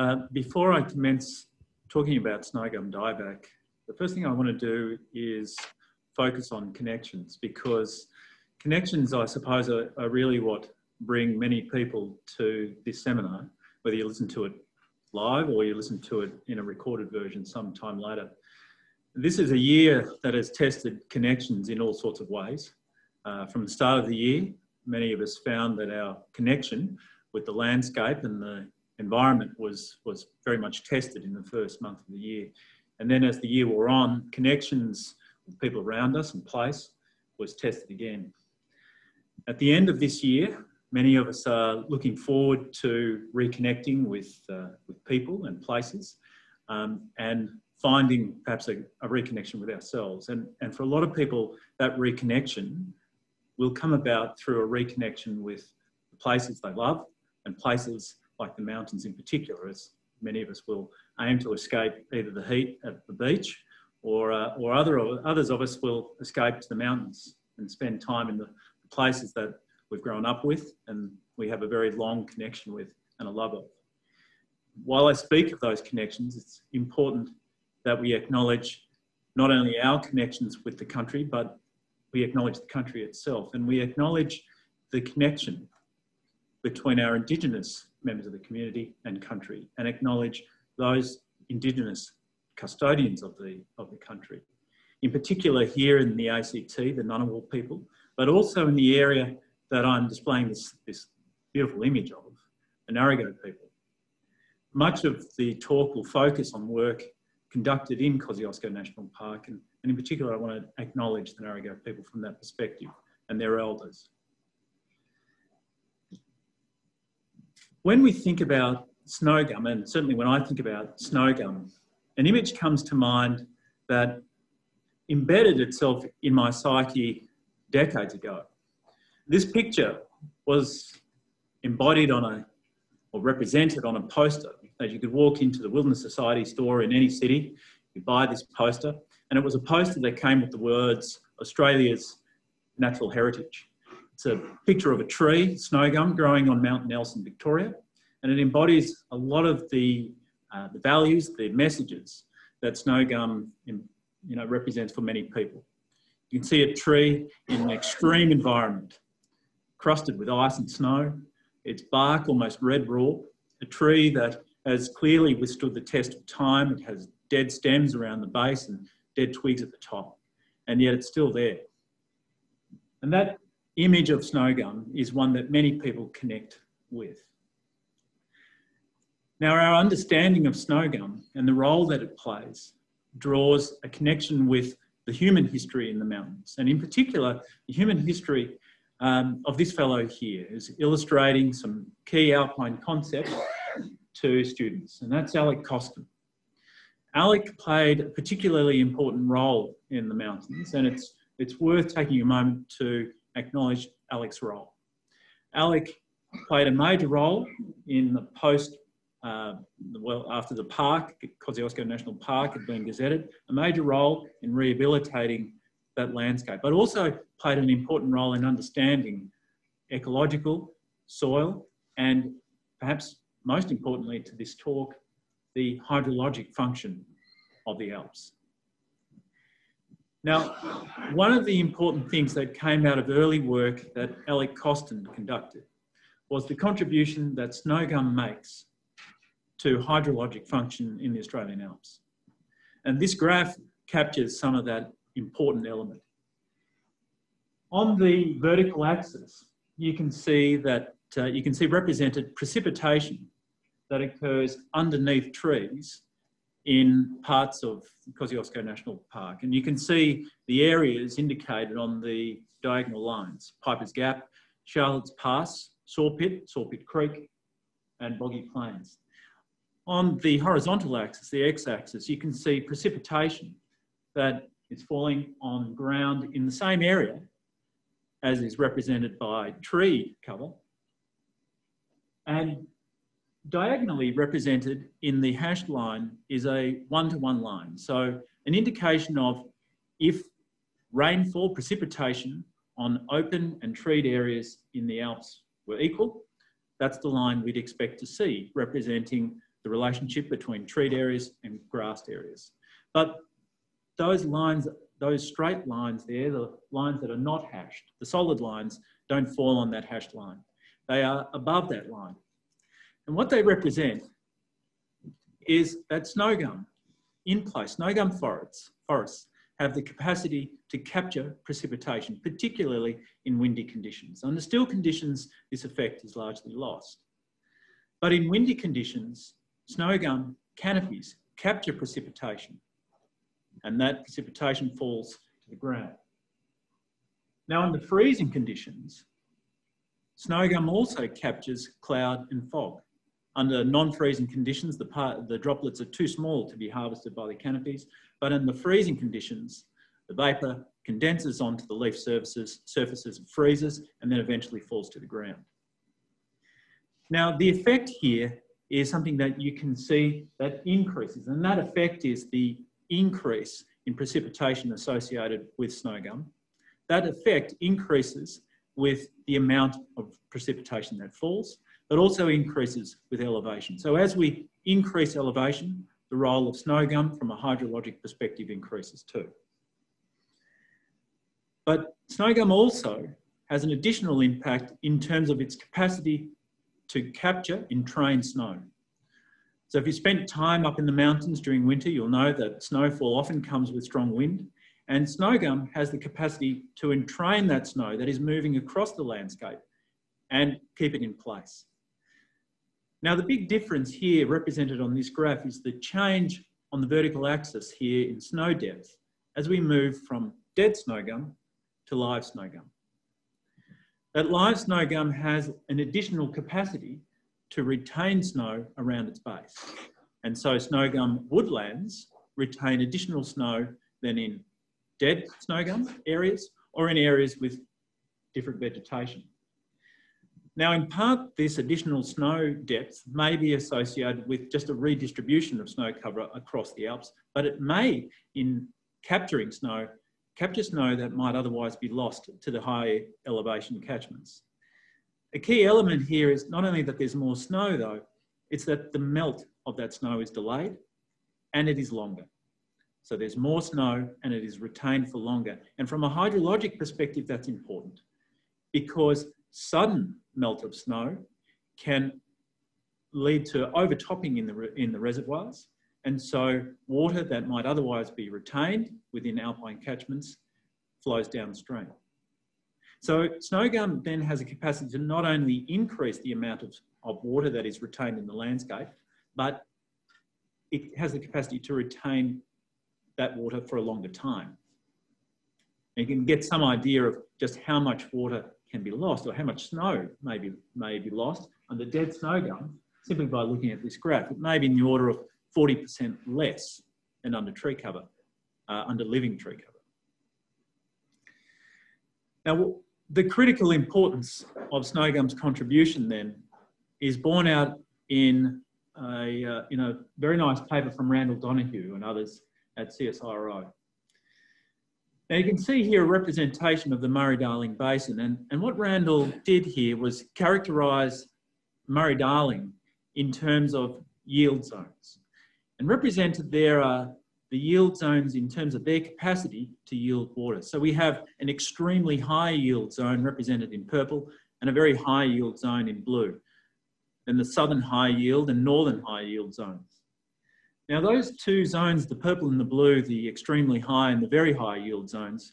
Uh, before I commence talking about snowgum dieback, the first thing I want to do is focus on connections because connections, I suppose, are, are really what bring many people to this seminar, whether you listen to it live or you listen to it in a recorded version sometime later. This is a year that has tested connections in all sorts of ways. Uh, from the start of the year, many of us found that our connection with the landscape and the environment was, was very much tested in the first month of the year. And then as the year wore on, connections with people around us and place was tested again. At the end of this year, many of us are looking forward to reconnecting with, uh, with people and places um, and finding perhaps a, a, reconnection with ourselves. And, and for a lot of people, that reconnection will come about through a reconnection with the places they love and places like the mountains in particular, as many of us will aim to escape either the heat at the beach or, uh, or other, others of us will escape to the mountains and spend time in the places that we've grown up with and we have a very long connection with and a love of. While I speak of those connections, it's important that we acknowledge not only our connections with the country, but we acknowledge the country itself and we acknowledge the connection between our Indigenous members of the community and country and acknowledge those Indigenous custodians of the, of the country. In particular here in the ACT, the Ngunnawal people, but also in the area that I'm displaying this, this beautiful image of, the Ngarigo people. Much of the talk will focus on work conducted in Kosciuszko National Park, and, and in particular, I want to acknowledge the Ngarigo people from that perspective and their elders. When we think about snow gum, and certainly when I think about snow gum, an image comes to mind that embedded itself in my psyche decades ago. This picture was embodied on a, or represented on a poster that you could walk into the Wilderness Society store in any city, you buy this poster, and it was a poster that came with the words Australia's natural heritage. It's a picture of a tree, snow gum, growing on Mount Nelson, Victoria, and it embodies a lot of the, uh, the values, the messages that snow gum you know, represents for many people. You can see a tree in an extreme environment, crusted with ice and snow, its bark almost red raw, a tree that has clearly withstood the test of time. It has dead stems around the base and dead twigs at the top, and yet it's still there. And that image of snow gum is one that many people connect with. Now, our understanding of snow gum and the role that it plays draws a connection with the human history in the mountains, and in particular, the human history um, of this fellow here is illustrating some key alpine concepts to students, and that's Alec Costin. Alec played a particularly important role in the mountains, and it's, it's worth taking a moment to acknowledge Alec's role. Alec played a major role in the post, uh, well, after the park, Kosciuszko National Park had been gazetted, a major role in rehabilitating that landscape, but also played an important role in understanding ecological, soil, and perhaps most importantly to this talk, the hydrologic function of the Alps. Now, one of the important things that came out of early work that Alec Costin conducted was the contribution that snow gum makes to hydrologic function in the Australian Alps. And this graph captures some of that important element. On the vertical axis, you can see that uh, you can see represented precipitation that occurs underneath trees in parts of Kosciuszko National Park. And you can see the areas indicated on the diagonal lines, Piper's Gap, Charlotte's Pass, Sawpit, Sawpit Creek, and Boggy Plains. On the horizontal axis, the x-axis, you can see precipitation that is falling on ground in the same area as is represented by tree cover. And diagonally represented in the hashed line is a one-to-one -one line. So an indication of if rainfall, precipitation on open and treed areas in the Alps were equal, that's the line we'd expect to see representing the relationship between treed areas and grassed areas. But those lines, those straight lines there, the lines that are not hashed, the solid lines, don't fall on that hashed line. They are above that line. And what they represent is that snow gum in place, snow gum forests, forests have the capacity to capture precipitation, particularly in windy conditions. Under still conditions, this effect is largely lost. But in windy conditions, snow gum canopies capture precipitation and that precipitation falls to the ground. Now under freezing conditions, snow gum also captures cloud and fog. Under non-freezing conditions, the, part, the droplets are too small to be harvested by the canopies, but in the freezing conditions, the vapour condenses onto the leaf surfaces, surfaces and freezes, and then eventually falls to the ground. Now, the effect here is something that you can see that increases, and that effect is the increase in precipitation associated with snow gum. That effect increases with the amount of precipitation that falls, but also increases with elevation. So as we increase elevation, the role of snow gum from a hydrologic perspective increases too. But snow gum also has an additional impact in terms of its capacity to capture entrained snow. So if you spent time up in the mountains during winter, you'll know that snowfall often comes with strong wind and snow gum has the capacity to entrain that snow that is moving across the landscape and keep it in place. Now, the big difference here represented on this graph is the change on the vertical axis here in snow depth as we move from dead snow gum to live snow gum. That live snow gum has an additional capacity to retain snow around its base. And so snow gum woodlands retain additional snow than in dead snow gum areas or in areas with different vegetation. Now, in part, this additional snow depth may be associated with just a redistribution of snow cover across the Alps, but it may, in capturing snow, capture snow that might otherwise be lost to the high elevation catchments. A key element here is not only that there's more snow though, it's that the melt of that snow is delayed and it is longer. So there's more snow and it is retained for longer. And from a hydrologic perspective, that's important because sudden melt of snow can lead to overtopping in the, in the reservoirs. And so water that might otherwise be retained within alpine catchments flows downstream. So snow gum then has a capacity to not only increase the amount of, of water that is retained in the landscape, but it has the capacity to retain that water for a longer time. And you can get some idea of just how much water can be lost or how much snow may be, may be lost under dead snow gum simply by looking at this graph. It may be in the order of 40% less than under tree cover, uh, under living tree cover. Now, the critical importance of snow gum's contribution then is borne out in a, uh, in a very nice paper from Randall Donohue and others at CSIRO. Now you can see here a representation of the Murray-Darling Basin and, and what Randall did here was characterise Murray-Darling in terms of yield zones. And represented there are the yield zones in terms of their capacity to yield water. So we have an extremely high yield zone represented in purple and a very high yield zone in blue. Then the southern high yield and northern high yield zones. Now those two zones, the purple and the blue, the extremely high and the very high yield zones,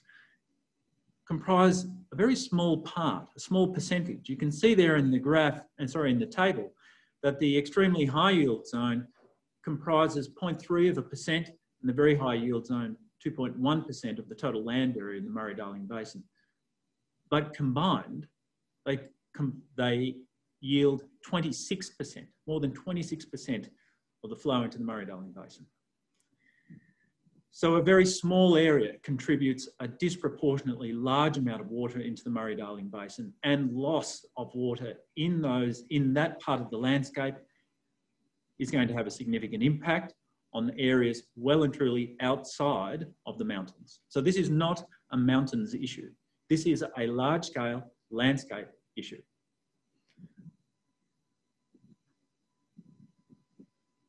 comprise a very small part, a small percentage. You can see there in the graph, and sorry, in the table, that the extremely high yield zone comprises 0.3 of a percent and the very high yield zone 2.1% of the total land area in the Murray-Darling Basin. But combined, they, com they yield 26%, more than 26% of the flow into the Murray-Darling Basin. So a very small area contributes a disproportionately large amount of water into the Murray-Darling Basin and loss of water in, those, in that part of the landscape is going to have a significant impact on areas well and truly outside of the mountains. So this is not a mountains issue. This is a large scale landscape issue.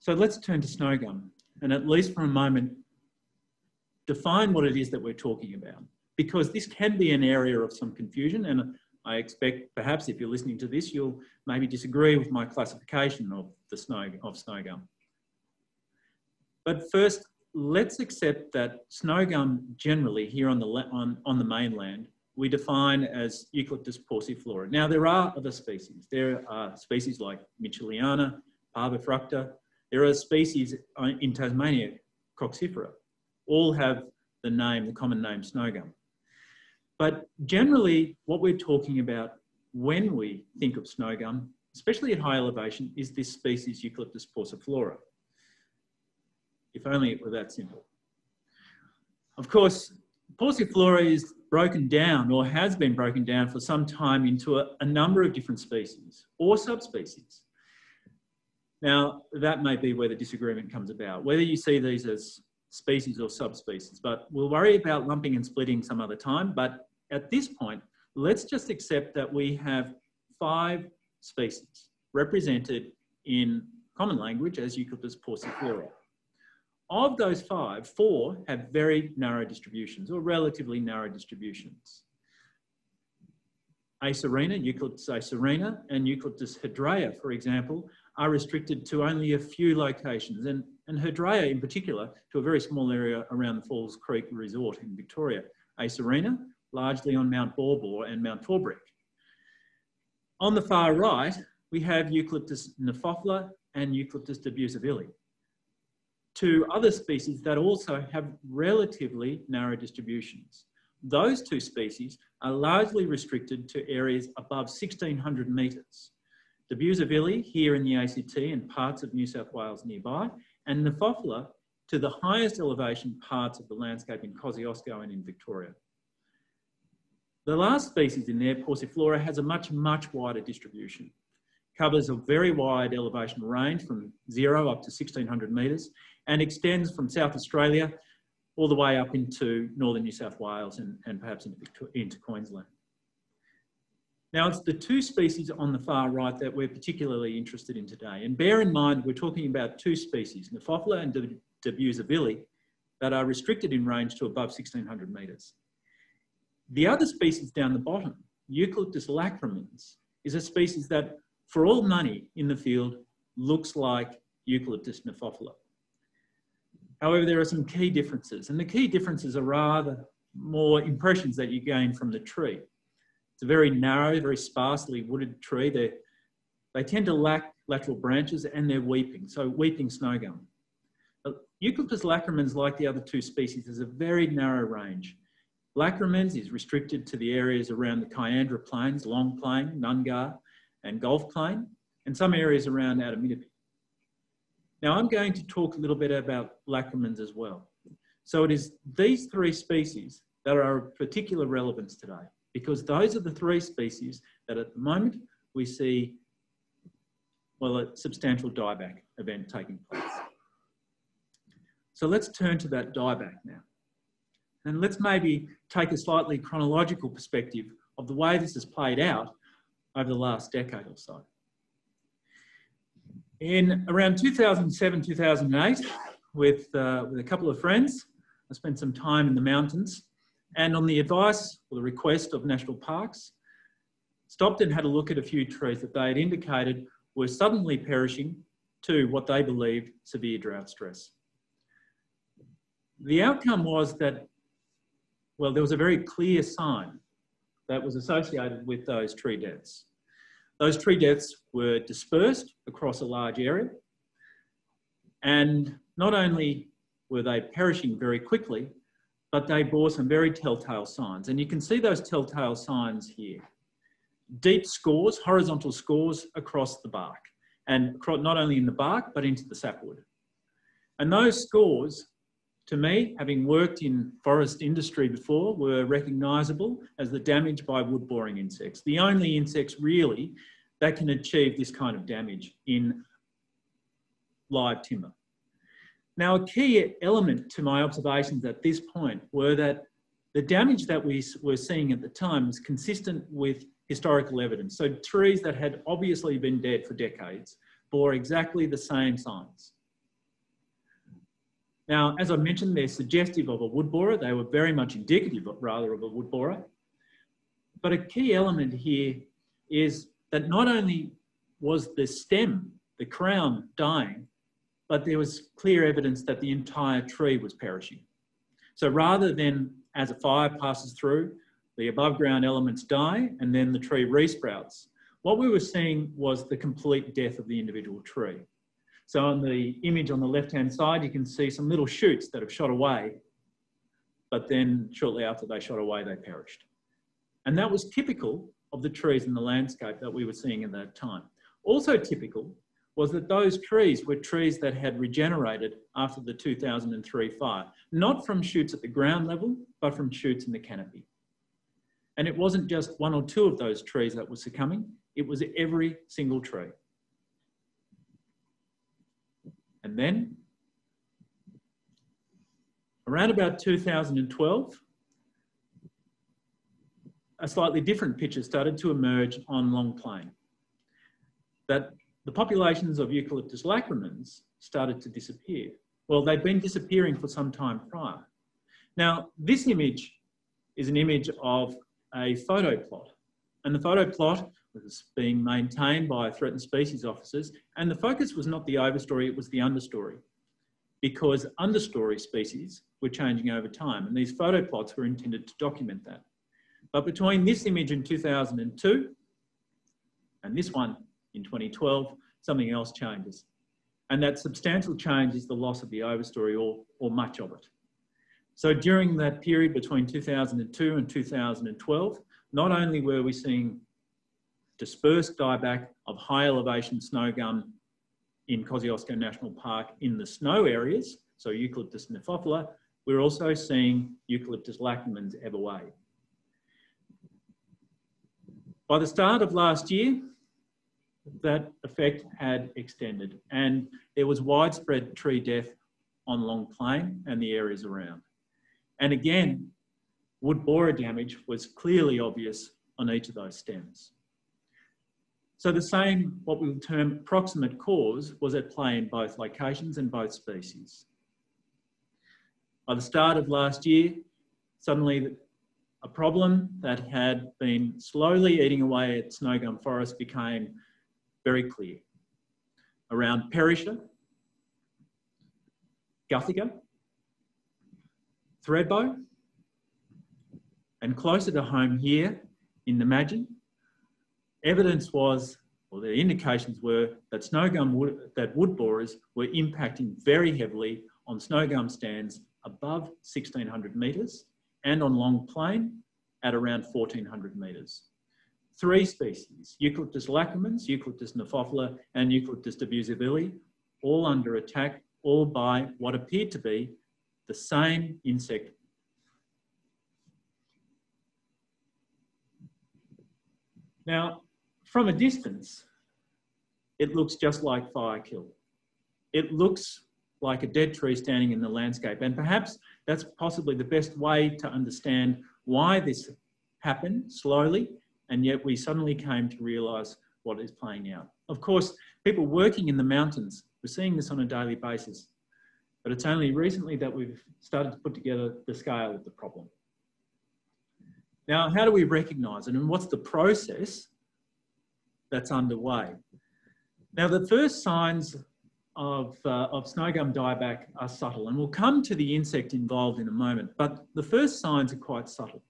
So let's turn to snow gum and at least for a moment, define what it is that we're talking about because this can be an area of some confusion and I expect perhaps if you're listening to this, you'll maybe disagree with my classification of the snow of snow gum. But first, let's accept that snow gum generally here on the, on, on the mainland, we define as Eucalyptus pauciflora. Now there are other species. There are species like Mitchelliana, Parvifructa. There are species uh, in Tasmania, Coccifera. All have the name, the common name snow gum. But generally, what we're talking about when we think of snow gum, especially at high elevation, is this species Eucalyptus pauciflora. If only it were that simple. Of course, pauciflora is broken down or has been broken down for some time into a, a number of different species or subspecies. Now, that may be where the disagreement comes about, whether you see these as species or subspecies, but we'll worry about lumping and splitting some other time. But at this point, let's just accept that we have five species represented in common language as Eucalyptus pauciflora. Of those five, four have very narrow distributions or relatively narrow distributions. Acerina, Eucalyptus acerina, and Eucalyptus hedraia, for example, are restricted to only a few locations, and, and hedraia in particular to a very small area around the Falls Creek Resort in Victoria. Acerina, largely on Mount Baw and Mount Torbreck. On the far right, we have Eucalyptus niphophila and Eucalyptus debeuzevillei, two other species that also have relatively narrow distributions. Those two species are largely restricted to areas above 1600 metres. Debeuzevillei here in the ACT and parts of New South Wales nearby, and Niphophila to the highest elevation parts of the landscape in Kosciuszko and in Victoria. The last species in there, Pauciflora, has a much, much wider distribution. Covers a very wide elevation range from zero up to 1600 metres and extends from South Australia all the way up into northern New South Wales and, and perhaps into, into Queensland. Now, it's the two species on the far right that we're particularly interested in today. And bear in mind, we're talking about two species, Niphophila and Debeuzevillei, that are restricted in range to above 1600 metres. The other species down the bottom, Eucalyptus lacrymans, is a species that, for all money in the field, looks like Eucalyptus niphophila. However, there are some key differences, and the key differences are rather more impressions that you gain from the tree. It's a very narrow, very sparsely wooded tree. They they tend to lack lateral branches and they're weeping, so weeping snow gum. Uh, Eucalyptus lacrymans, like the other two species, has a very narrow range. Lacrymans is restricted to the areas around the Kiandra Plains, Long Plain, Nungar, and Gulf Plain, and some areas around Adaminaby. Now I'm going to talk a little bit about lacrymans as well. So it is these three species that are of particular relevance today, because those are the three species that at the moment we see, well, a substantial dieback event taking place. So let's turn to that dieback now. And let's maybe take a slightly chronological perspective of the way this has played out over the last decade or so. In around 2007, 2008, with, uh, with a couple of friends, I spent some time in the mountains and on the advice or the request of national parks, stopped and had a look at a few trees that they had indicated were suddenly perishing to what they believed severe drought stress. The outcome was that well, there was a very clear sign that was associated with those tree deaths. Those tree deaths were dispersed across a large area. And not only were they perishing very quickly, but they bore some very telltale signs. And you can see those telltale signs here. Deep scores, horizontal scores across the bark, and not only in the bark, but into the sapwood. And those scores to me, having worked in forest industry before, were recognisable as the damage by wood boring insects. The only insects really that can achieve this kind of damage in live timber. Now, a key element to my observations at this point were that the damage that we were seeing at the time was consistent with historical evidence. So trees that had obviously been dead for decades bore exactly the same signs. Now, as I mentioned, they're suggestive of a wood borer. They were very much indicative, of, rather, of a wood borer. But a key element here is that not only was the stem, the crown, dying, but there was clear evidence that the entire tree was perishing. So rather than as a fire passes through, the above ground elements die and then the tree resprouts, what we were seeing was the complete death of the individual tree. So on the image on the left-hand side, you can see some little shoots that have shot away, but then shortly after they shot away, they perished. And that was typical of the trees in the landscape that we were seeing at that time. Also typical was that those trees were trees that had regenerated after the 2003 fire, not from shoots at the ground level, but from shoots in the canopy. And it wasn't just one or two of those trees that were succumbing, it was every single tree. And then, around about 2012, a slightly different picture started to emerge on Long Plain. That the populations of Eucalyptus lacrymans started to disappear. Well, they'd been disappearing for some time prior. Now, this image is an image of a photo plot. And the photo plot was being maintained by threatened species officers. And the focus was not the overstory, it was the understory. Because understory species were changing over time. And these photo plots were intended to document that. But between this image in 2002 and this one in 2012, something else changes. And that substantial change is the loss of the overstory or, or much of it. So during that period between 2002 and 2012, not only were we seeing dispersed dieback of high elevation snow gum in Kosciuszko National Park in the snow areas, so Eucalyptus niphophila, we're also seeing Eucalyptus lacrymans ebb away. By the start of last year, that effect had extended and there was widespread tree death on Long Plain and the areas around. And again, wood borer damage was clearly obvious on each of those stems. So the same, what we would term proximate cause, was at play in both locations and both species. By the start of last year, suddenly a problem that had been slowly eating away at snow gum forest became very clear. Around Perisher, Guthega, Thredbo, and closer to home here in the Madgee, evidence was, or the indications were, that snow gum wood, that wood borers were impacting very heavily on snow gum stands above 1600 metres and on Long Plain at around 1400 metres. Three species, Eucalyptus lacrymans, Eucalyptus niphophila, and Eucalyptus debeuzevillei, all under attack, all by what appeared to be the same insect. Now, from a distance, it looks just like fire kill. It looks like a dead tree standing in the landscape. And perhaps that's possibly the best way to understand why this happened slowly, and yet we suddenly came to realise what is playing out. Of course, people working in the mountains were seeing this on a daily basis, but it's only recently that we've started to put together the scale of the problem. Now, how do we recognise it and what's the process that's underway? Now, the first signs of, uh, of snow gum dieback are subtle, and we'll come to the insect involved in a moment, but the first signs are quite subtle.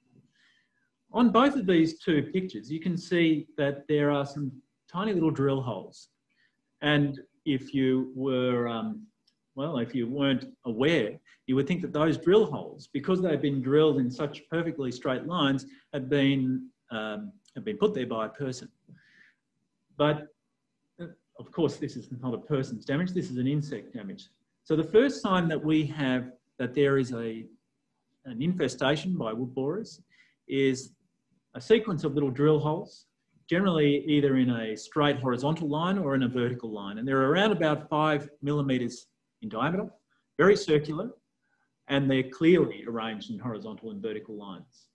On both of these two pictures, you can see that there are some tiny little drill holes. And if you were, um, well, if you weren't aware, you would think that those drill holes, because they've been drilled in such perfectly straight lines, have been, um, have been put there by a person. But of course, this is not a person's damage, this is an insect damage. So the first sign that we have that there is a, an infestation by wood borers is a sequence of little drill holes, generally either in a straight horizontal line or in a vertical line. And they're around about five millimeters in diameter, very circular, and they're clearly arranged in horizontal and vertical lines.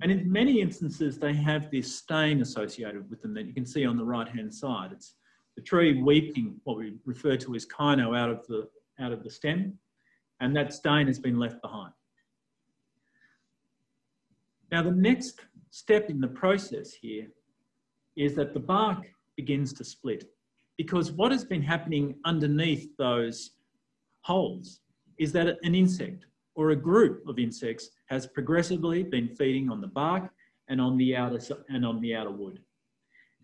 And in many instances, they have this stain associated with them that you can see on the right-hand side. It's the tree weeping what we refer to as kino out of the, out of the stem. and that stain has been left behind. Now, the next step in the process here is that the bark begins to split because what has been happening underneath those holes is that an insect or a group of insects has progressively been feeding on the bark and on the outer and on the outer wood.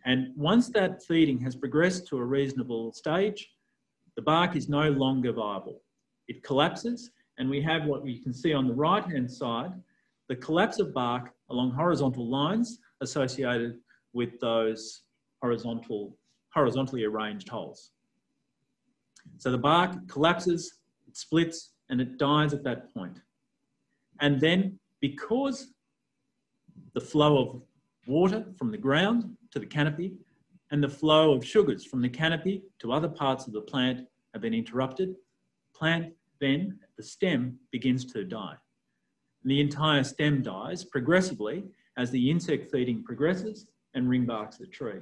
And once that feeding has progressed to a reasonable stage, the bark is no longer viable. It collapses and we have what you can see on the right hand side, the collapse of bark along horizontal lines associated with those horizontal, horizontally arranged holes. So the bark collapses, it splits, and it dies at that point. And then because the flow of water from the ground to the canopy and the flow of sugars from the canopy to other parts of the plant have been interrupted, plant then, the stem begins to die. And the entire stem dies progressively as the insect feeding progresses and ringbarks the tree.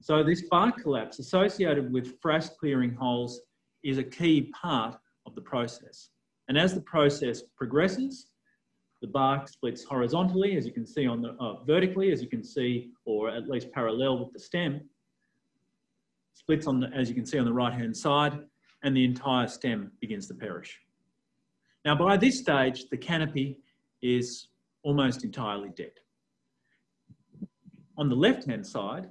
So this bark collapse associated with frass clearing holes is a key part of the process. And as the process progresses, the bark splits horizontally, as you can see on the, uh, vertically, as you can see, or at least parallel with the stem, splits on the, as you can see on the right-hand side, and the entire stem begins to perish. Now, by this stage, the canopy is almost entirely dead. On the left-hand side,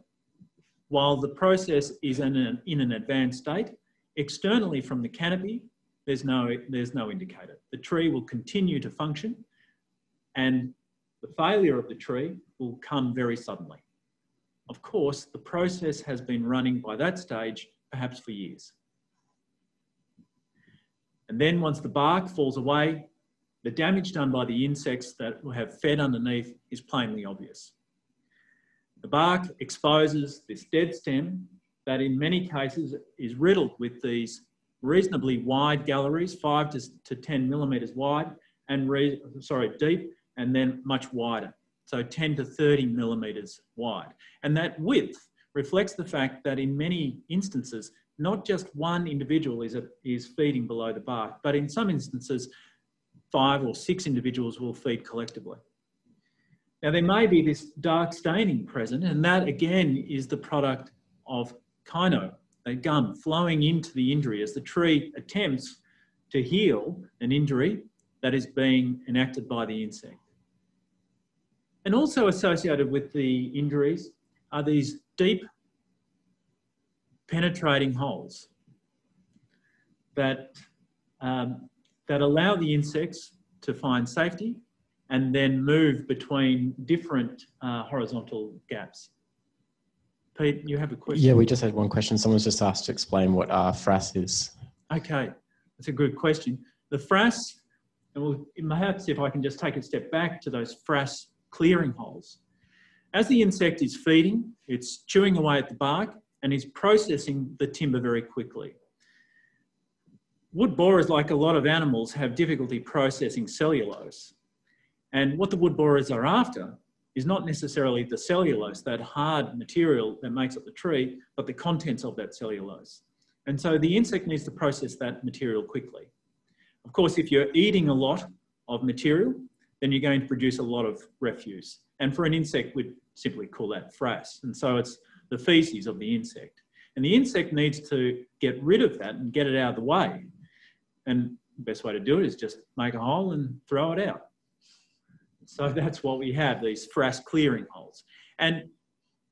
while the process is in an, in an advanced state, externally from the canopy, there's no, there's no indicator. The tree will continue to function and the failure of the tree will come very suddenly. Of course, the process has been running by that stage perhaps for years. And then once the bark falls away, the damage done by the insects that have fed underneath is plainly obvious. The bark exposes this dead stem that in many cases is riddled with these reasonably wide galleries, five to, to 10 millimetres wide, and sorry, deep, and then much wider. So 10 to 30 millimetres wide. And that width reflects the fact that in many instances, not just one individual is, a, is feeding below the bark, but in some instances, five or six individuals will feed collectively. Now, there may be this dark staining present, and that again is the product of kino, a gum flowing into the injury as the tree attempts to heal an injury that is being enacted by the insect. And also associated with the injuries are these deep penetrating holes that, um, that allow the insects to find safety and then move between different uh, horizontal gaps. Pete, you have a question? Yeah, we just had one question. Someone's just asked to explain what uh, frass is. Okay, that's a good question. The frass, and we'll, perhaps if I can just take a step back to those frass clearing holes. As the insect is feeding, it's chewing away at the bark and is processing the timber very quickly. Wood borers, like a lot of animals, have difficulty processing cellulose. And what the wood borers are after is not necessarily the cellulose, that hard material that makes up the tree, but the contents of that cellulose. And so the insect needs to process that material quickly. Of course, if you're eating a lot of material, then you're going to produce a lot of refuse. And for an insect, we'd simply call that frass. And so it's the feces of the insect. And the insect needs to get rid of that and get it out of the way. And the best way to do it is just make a hole and throw it out. So that's what we have, these frass clearing holes. And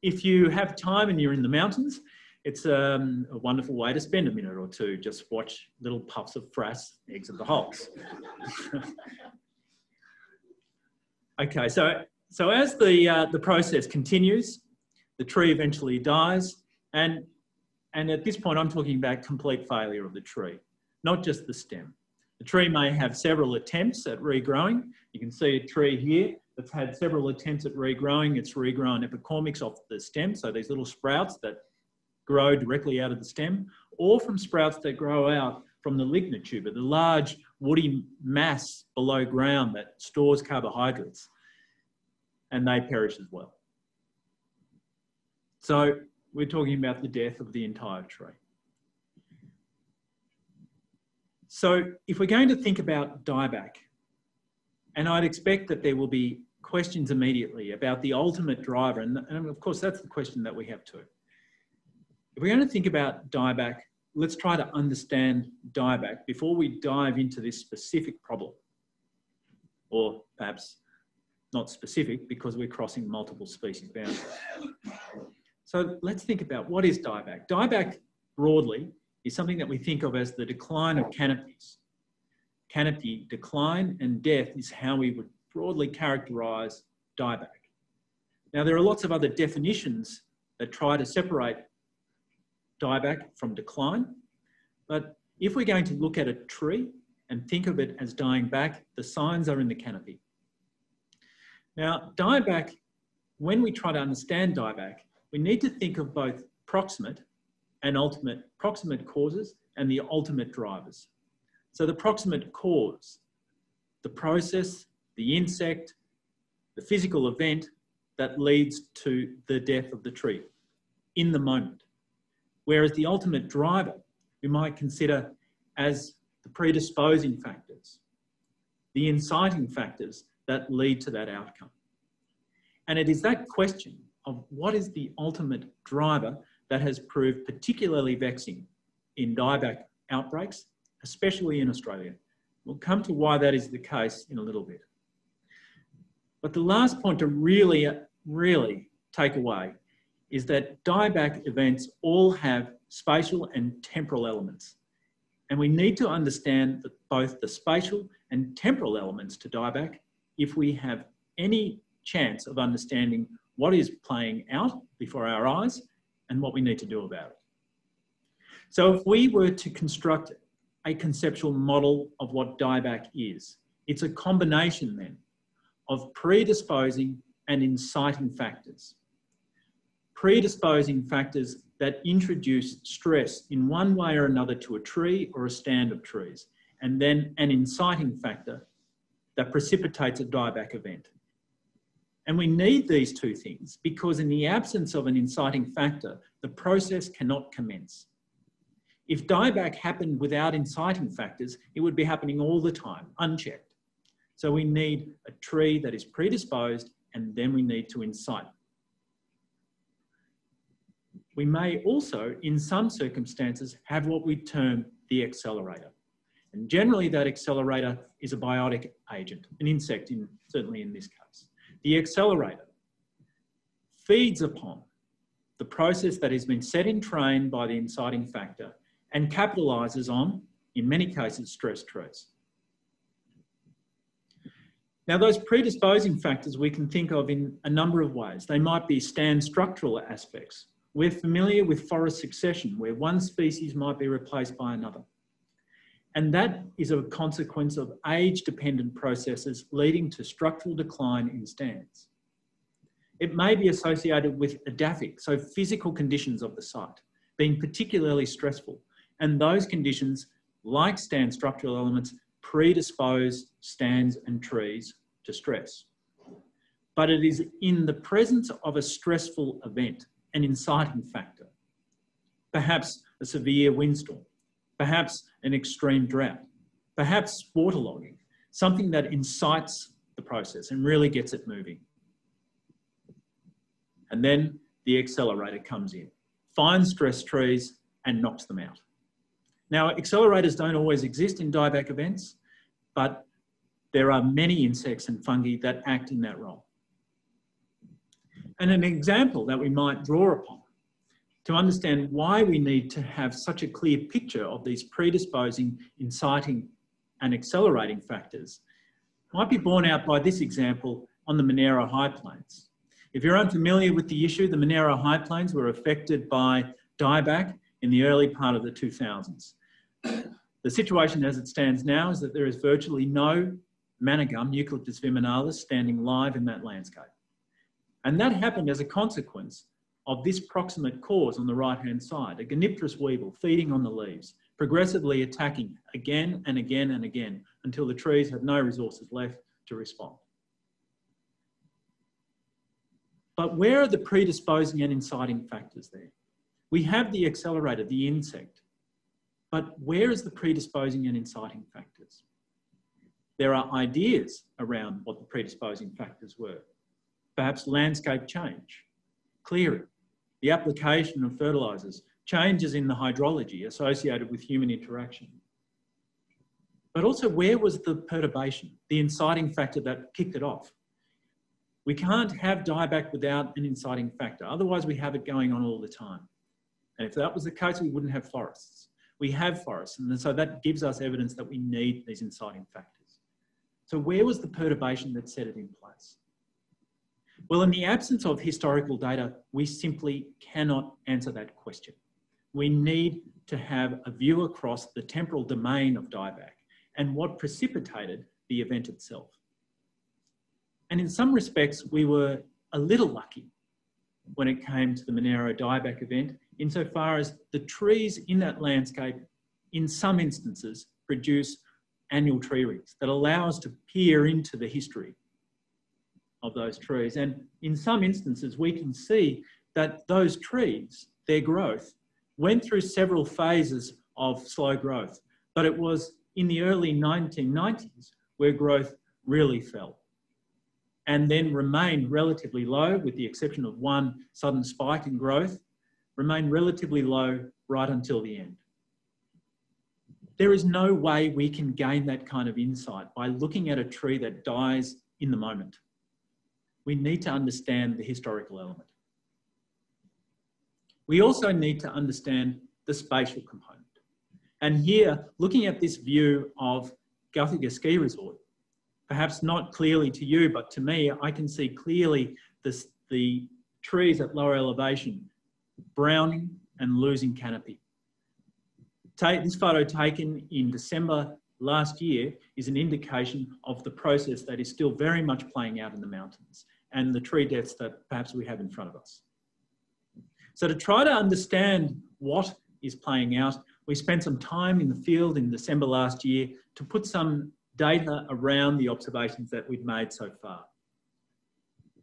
if you have time and you're in the mountains, it's um, a wonderful way to spend a minute or two. Just watch little puffs of frass exit the holes. okay, so, so as the, uh, the process continues, the tree eventually dies. And, and at this point, I'm talking about complete failure of the tree, not just the stem. The tree may have several attempts at regrowing. You can see a tree here that's had several attempts at regrowing. It's regrown epicormics off the stem, so these little sprouts that grow directly out of the stem, or from sprouts that grow out from the lignotuber, the large woody mass below ground that stores carbohydrates, and they perish as well. So we're talking about the death of the entire tree. So if we're going to think about dieback, and I'd expect that there will be questions immediately about the ultimate driver, and, and of course that's the question that we have too. If we're going to think about dieback, let's try to understand dieback before we dive into this specific problem. Or perhaps not specific because we're crossing multiple species boundaries. So let's think about what is dieback. Dieback broadly is something that we think of as the decline of canopies. Canopy decline and death is how we would broadly characterise dieback. Now, there are lots of other definitions that try to separate dieback from decline, but if we're going to look at a tree and think of it as dying back, the signs are in the canopy. Now, dieback, when we try to understand dieback, we need to think of both proximate and ultimate proximate causes and the ultimate drivers. So the proximate cause, the process, the insect, the physical event that leads to the death of the tree in the moment. Whereas the ultimate driver, we might consider as the predisposing factors, the inciting factors that lead to that outcome. And it is that question of what is the ultimate driver that has proved particularly vexing in dieback outbreaks, especially in Australia. We'll come to why that is the case in a little bit. But the last point to really, really take away is that dieback events all have spatial and temporal elements. And we need to understand that both the spatial and temporal elements to dieback if we have any chance of understanding what is playing out before our eyes and what we need to do about it. So if we were to construct a conceptual model of what dieback is, it's a combination then of predisposing and inciting factors. Predisposing factors that introduce stress in one way or another to a tree or a stand of trees, and then an inciting factor that precipitates a dieback event. And we need these two things because in the absence of an inciting factor, the process cannot commence. If dieback happened without inciting factors, it would be happening all the time, unchecked. So we need a tree that is predisposed and then we need to incite. We may also, in some circumstances, have what we term the accelerator. And generally that accelerator is a biotic agent, an insect in, certainly in this case. The accelerator feeds upon the process that has been set in train by the inciting factor and capitalises on, in many cases, stress traits. Now, those predisposing factors we can think of in a number of ways. They might be stand structural aspects. We're familiar with forest succession, where one species might be replaced by another. And that is a consequence of age-dependent processes leading to structural decline in stands. It may be associated with edaphic, so physical conditions of the site, being particularly stressful. And those conditions, like stand structural elements, predispose stands and trees to stress. But it is in the presence of a stressful event, an inciting factor, perhaps a severe windstorm, perhaps an extreme drought, perhaps waterlogging, something that incites the process and really gets it moving. And then the accelerator comes in, finds stress trees and knocks them out. Now, accelerators don't always exist in dieback events, but there are many insects and fungi that act in that role. And an example that we might draw upon to understand why we need to have such a clear picture of these predisposing, inciting and accelerating factors might be borne out by this example on the Monaro High Plains. If you're unfamiliar with the issue, the Monaro High Plains were affected by dieback in the early part of the 2000s. The situation as it stands now is that there is virtually no manna gum, Eucalyptus viminalis, standing live in that landscape. And that happened as a consequence of this proximate cause on the right-hand side, a Gonipterus weevil feeding on the leaves, progressively attacking again and again and again until the trees have no resources left to respond. But where are the predisposing and inciting factors there? We have the accelerator, the insect. But where is the predisposing and inciting factors? There are ideas around what the predisposing factors were. Perhaps landscape change, clearing, the application of fertilisers, changes in the hydrology associated with human interaction. But also, where was the perturbation, the inciting factor that kicked it off? We can't have dieback without an inciting factor. Otherwise, we have it going on all the time. And if that was the case, we wouldn't have forests. We have forests, and so that gives us evidence that we need these inciting factors. So where was the perturbation that set it in place? Well, in the absence of historical data, we simply cannot answer that question. We need to have a view across the temporal domain of dieback and what precipitated the event itself. And in some respects, we were a little lucky when it came to the Monaro dieback event, insofar as the trees in that landscape, in some instances, produce annual tree rings that allow us to peer into the history of those trees. And in some instances, we can see that those trees, their growth, went through several phases of slow growth, but it was in the early 1990s where growth really fell and then remained relatively low with the exception of one sudden spike in growth, remained relatively low right until the end. There is no way we can gain that kind of insight by looking at a tree that dies in the moment. We need to understand the historical element. We also need to understand the spatial component. And here, looking at this view of Guthega Ski Resort, perhaps not clearly to you, but to me, I can see clearly this, the trees at lower elevation browning and losing canopy. Take, this photo taken in December last year is an indication of the process that is still very much playing out in the mountains and the tree deaths that perhaps we have in front of us. So to try to understand what is playing out, we spent some time in the field in December last year to put some data around the observations that we've made so far.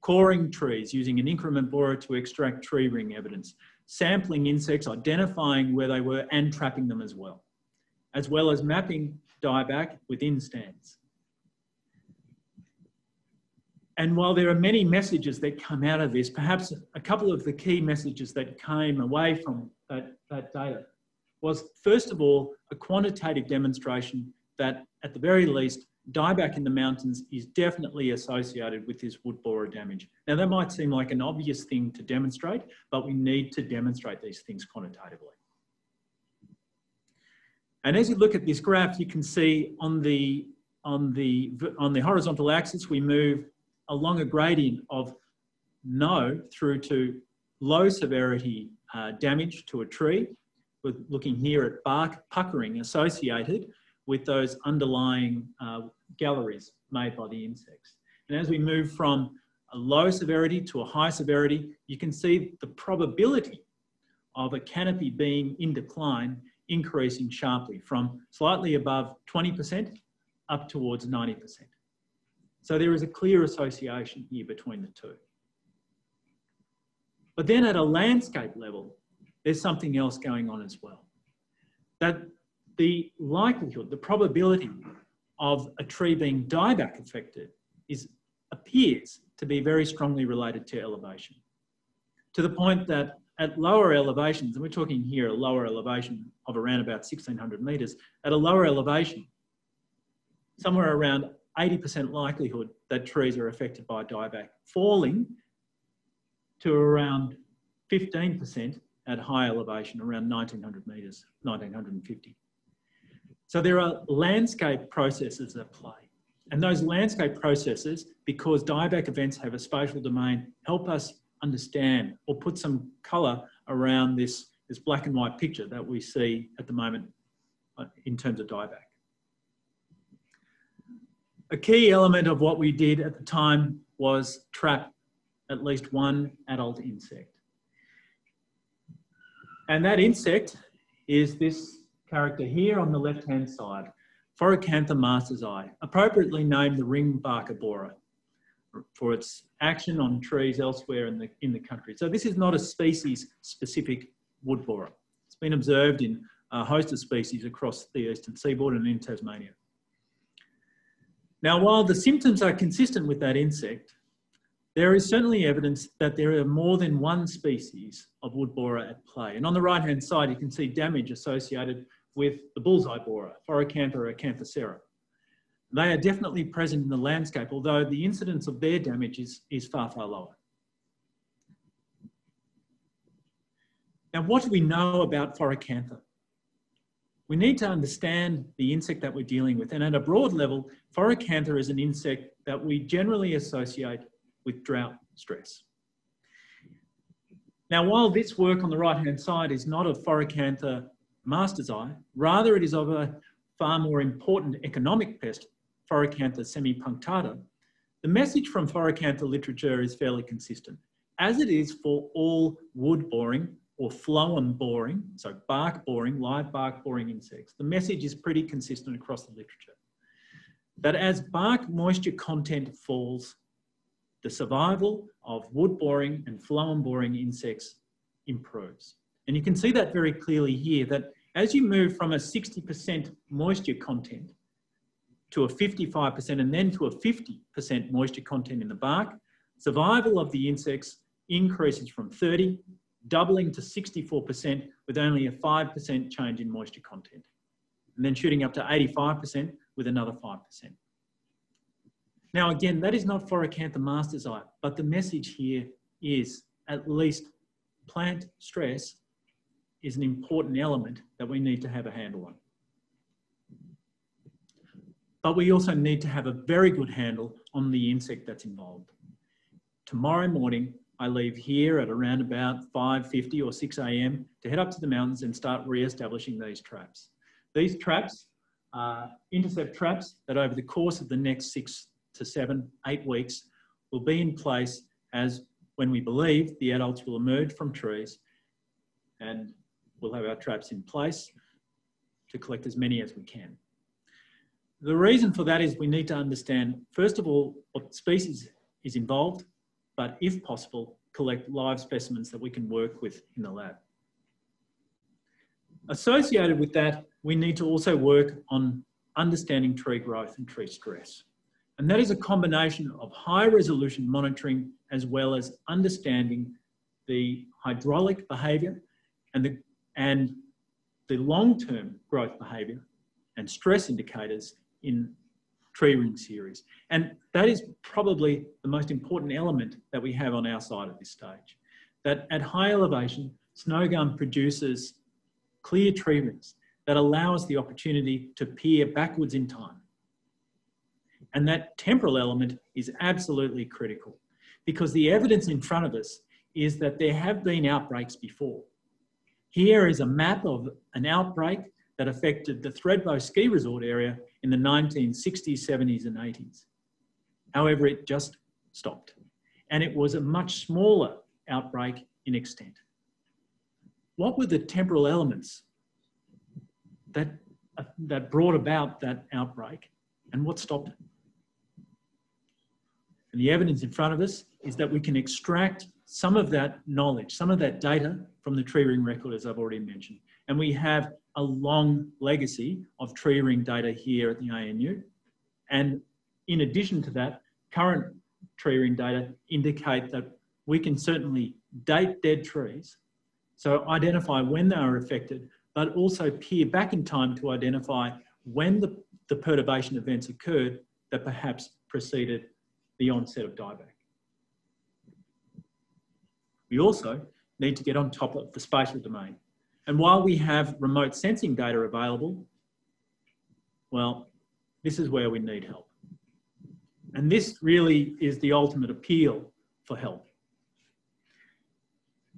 Coring trees using an increment borer to extract tree ring evidence, sampling insects, identifying where they were and trapping them as well, as well as mapping dieback within stands. And while there are many messages that come out of this, perhaps a couple of the key messages that came away from that, that data was first of all, a quantitative demonstration that at the very least, dieback in the mountains is definitely associated with this wood borer damage. Now that might seem like an obvious thing to demonstrate, but we need to demonstrate these things quantitatively. And as you look at this graph, you can see on the, on the, on the horizontal axis, we move along a gradient of no through to low severity uh, damage to a tree with looking here at bark puckering associated with those underlying uh, galleries made by the insects. And as we move from a low severity to a high severity, you can see the probability of a canopy being in decline increasing sharply from slightly above 20% up towards 90%. So there is a clear association here between the two. But then at a landscape level, there's something else going on as well. That the likelihood, the probability of a tree being dieback affected is appears to be very strongly related to elevation. To the point that at lower elevations, and we're talking here a lower elevation of around about 1600 metres, at a lower elevation, somewhere around 80% likelihood that trees are affected by dieback, falling to around 15% at high elevation, around 1900 metres, 1950. So there are landscape processes at play. And those landscape processes, because dieback events have a spatial domain, help us understand or put some colour around this, this black and white picture that we see at the moment uh, in terms of dieback. A key element of what we did at the time was trap at least one adult insect. And that insect is this character here on the left-hand side, Phoracantha mastersi, appropriately named the ringbarker borer for its action on trees elsewhere in the, in the country. So this is not a species-specific wood borer. It's been observed in a host of species across the eastern seaboard and in Tasmania. Now, while the symptoms are consistent with that insect, there is certainly evidence that there are more than one species of wood borer at play. And on the right-hand side, you can see damage associated with the bullseye borer, Phoracantha acanthocera. They are definitely present in the landscape, although the incidence of their damage is, is far, far lower. Now, what do we know about Phoracantha? We need to understand the insect that we're dealing with. And at a broad level, Phoracantha is an insect that we generally associate with drought stress. Now, while this work on the right-hand side is not of Phoracanthera master's eye, rather it is of a far more important economic pest, Phoracantha semipunctata, the message from Phoracantha literature is fairly consistent, as it is for all wood boring or phloem boring, so bark boring, live bark boring insects. The message is pretty consistent across the literature. That as bark moisture content falls, the survival of wood boring and phloem boring insects improves. And you can see that very clearly here that as you move from a 60% moisture content to a 55% and then to a 50% moisture content in the bark, survival of the insects increases from 30, doubling to 64% with only a 5% change in moisture content, and then shooting up to 85% with another 5%. Now, again, that is not for Phoracantha mastersi, but the message here is at least plant stress is an important element that we need to have a handle on. But we also need to have a very good handle on the insect that's involved. Tomorrow morning, I leave here at around about 5.50 or 6 a.m. to head up to the mountains and start re-establishing these traps. These traps are intercept traps that over the course of the next six to seven, eight weeks will be in place as when we believe the adults will emerge from trees and we'll have our traps in place to collect as many as we can. The reason for that is we need to understand, first of all, what species is involved, but if possible, collect live specimens that we can work with in the lab. Associated with that, we need to also work on understanding tree growth and tree stress. And that is a combination of high resolution monitoring as well as understanding the hydraulic behaviour and the, and the long-term growth behaviour and stress indicators in tree ring series. And that is probably the most important element that we have on our side at this stage. That at high elevation, snow gum produces clear tree rings that allow us the opportunity to peer backwards in time. And that temporal element is absolutely critical because the evidence in front of us is that there have been outbreaks before. Here is a map of an outbreak that affected the Thredbo ski resort area in the 1960s, 70s, and 80s. However, it just stopped. And it was a much smaller outbreak in extent. What were the temporal elements that, uh, that brought about that outbreak and what stopped it? And the evidence in front of us is that we can extract some of that knowledge, some of that data from the tree ring record, as I've already mentioned. And we have a long legacy of tree ring data here at the ANU. And in addition to that, current tree ring data indicate that we can certainly date dead trees, so identify when they are affected, but also peer back in time to identify when the, the perturbation events occurred that perhaps preceded the onset of dieback. We also need to get on top of the spatial domain. And while we have remote sensing data available, well, this is where we need help. And this really is the ultimate appeal for help.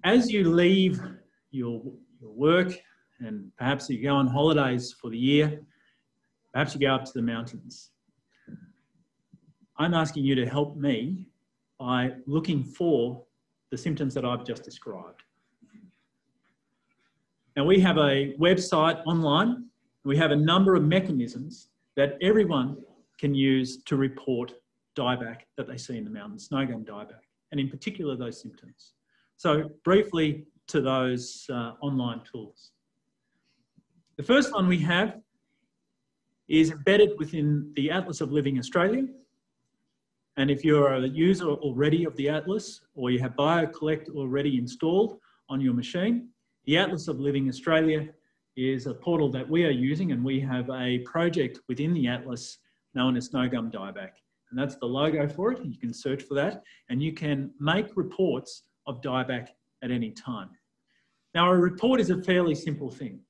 As you leave your, your work and perhaps you go on holidays for the year, perhaps you go up to the mountains. I'm asking you to help me by looking for the symptoms that I've just described. Now we have a website online. We have a number of mechanisms that everyone can use to report dieback that they see in the mountains, snow gum dieback, and in particular those symptoms. So briefly to those uh, online tools. The first one we have is embedded within the Atlas of Living Australia. And if you're a user already of the Atlas or you have BioCollect already installed on your machine, the Atlas of Living Australia is a portal that we are using and we have a project within the Atlas known as No Snowgum Dieback. And that's the logo for it. You can search for that and you can make reports of dieback at any time. Now, a report is a fairly simple thing.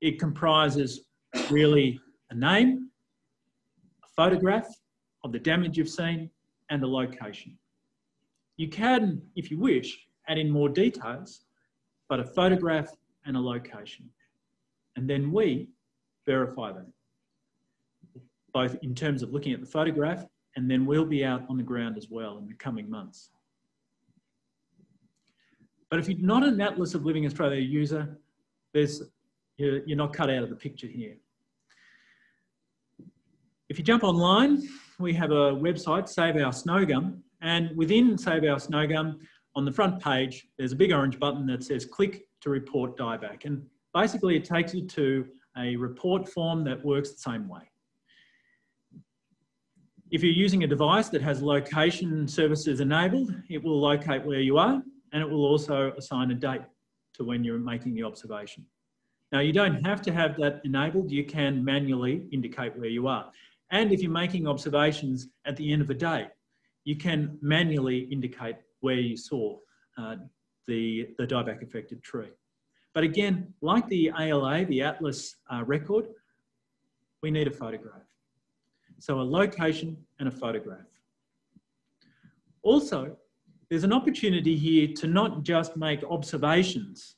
It comprises really a name, a photograph of the damage you've seen, and a location. You can, if you wish, add in more details, but a photograph and a location. And then we verify them, both in terms of looking at the photograph, and then we'll be out on the ground as well in the coming months. But if you're not an Atlas of Living Australia user, there's, you're, not cut out of the picture here. If you jump online, we have a website, Save Our Snowgum, and within Save Our Snowgum, on the front page, there's a big orange button that says click to report dieback. And basically it takes you to a report form that works the same way. If you're using a device that has location services enabled, it will locate where you are and it will also assign a date to when you're making the observation. Now you don't have to have that enabled, you can manually indicate where you are. And if you're making observations at the end of a day, you can manually indicate where you saw uh, the, the dieback affected tree. But again, like the ALA, the Atlas uh, record, we need a photograph. So a location and a photograph. Also, there's an opportunity here to not just make observations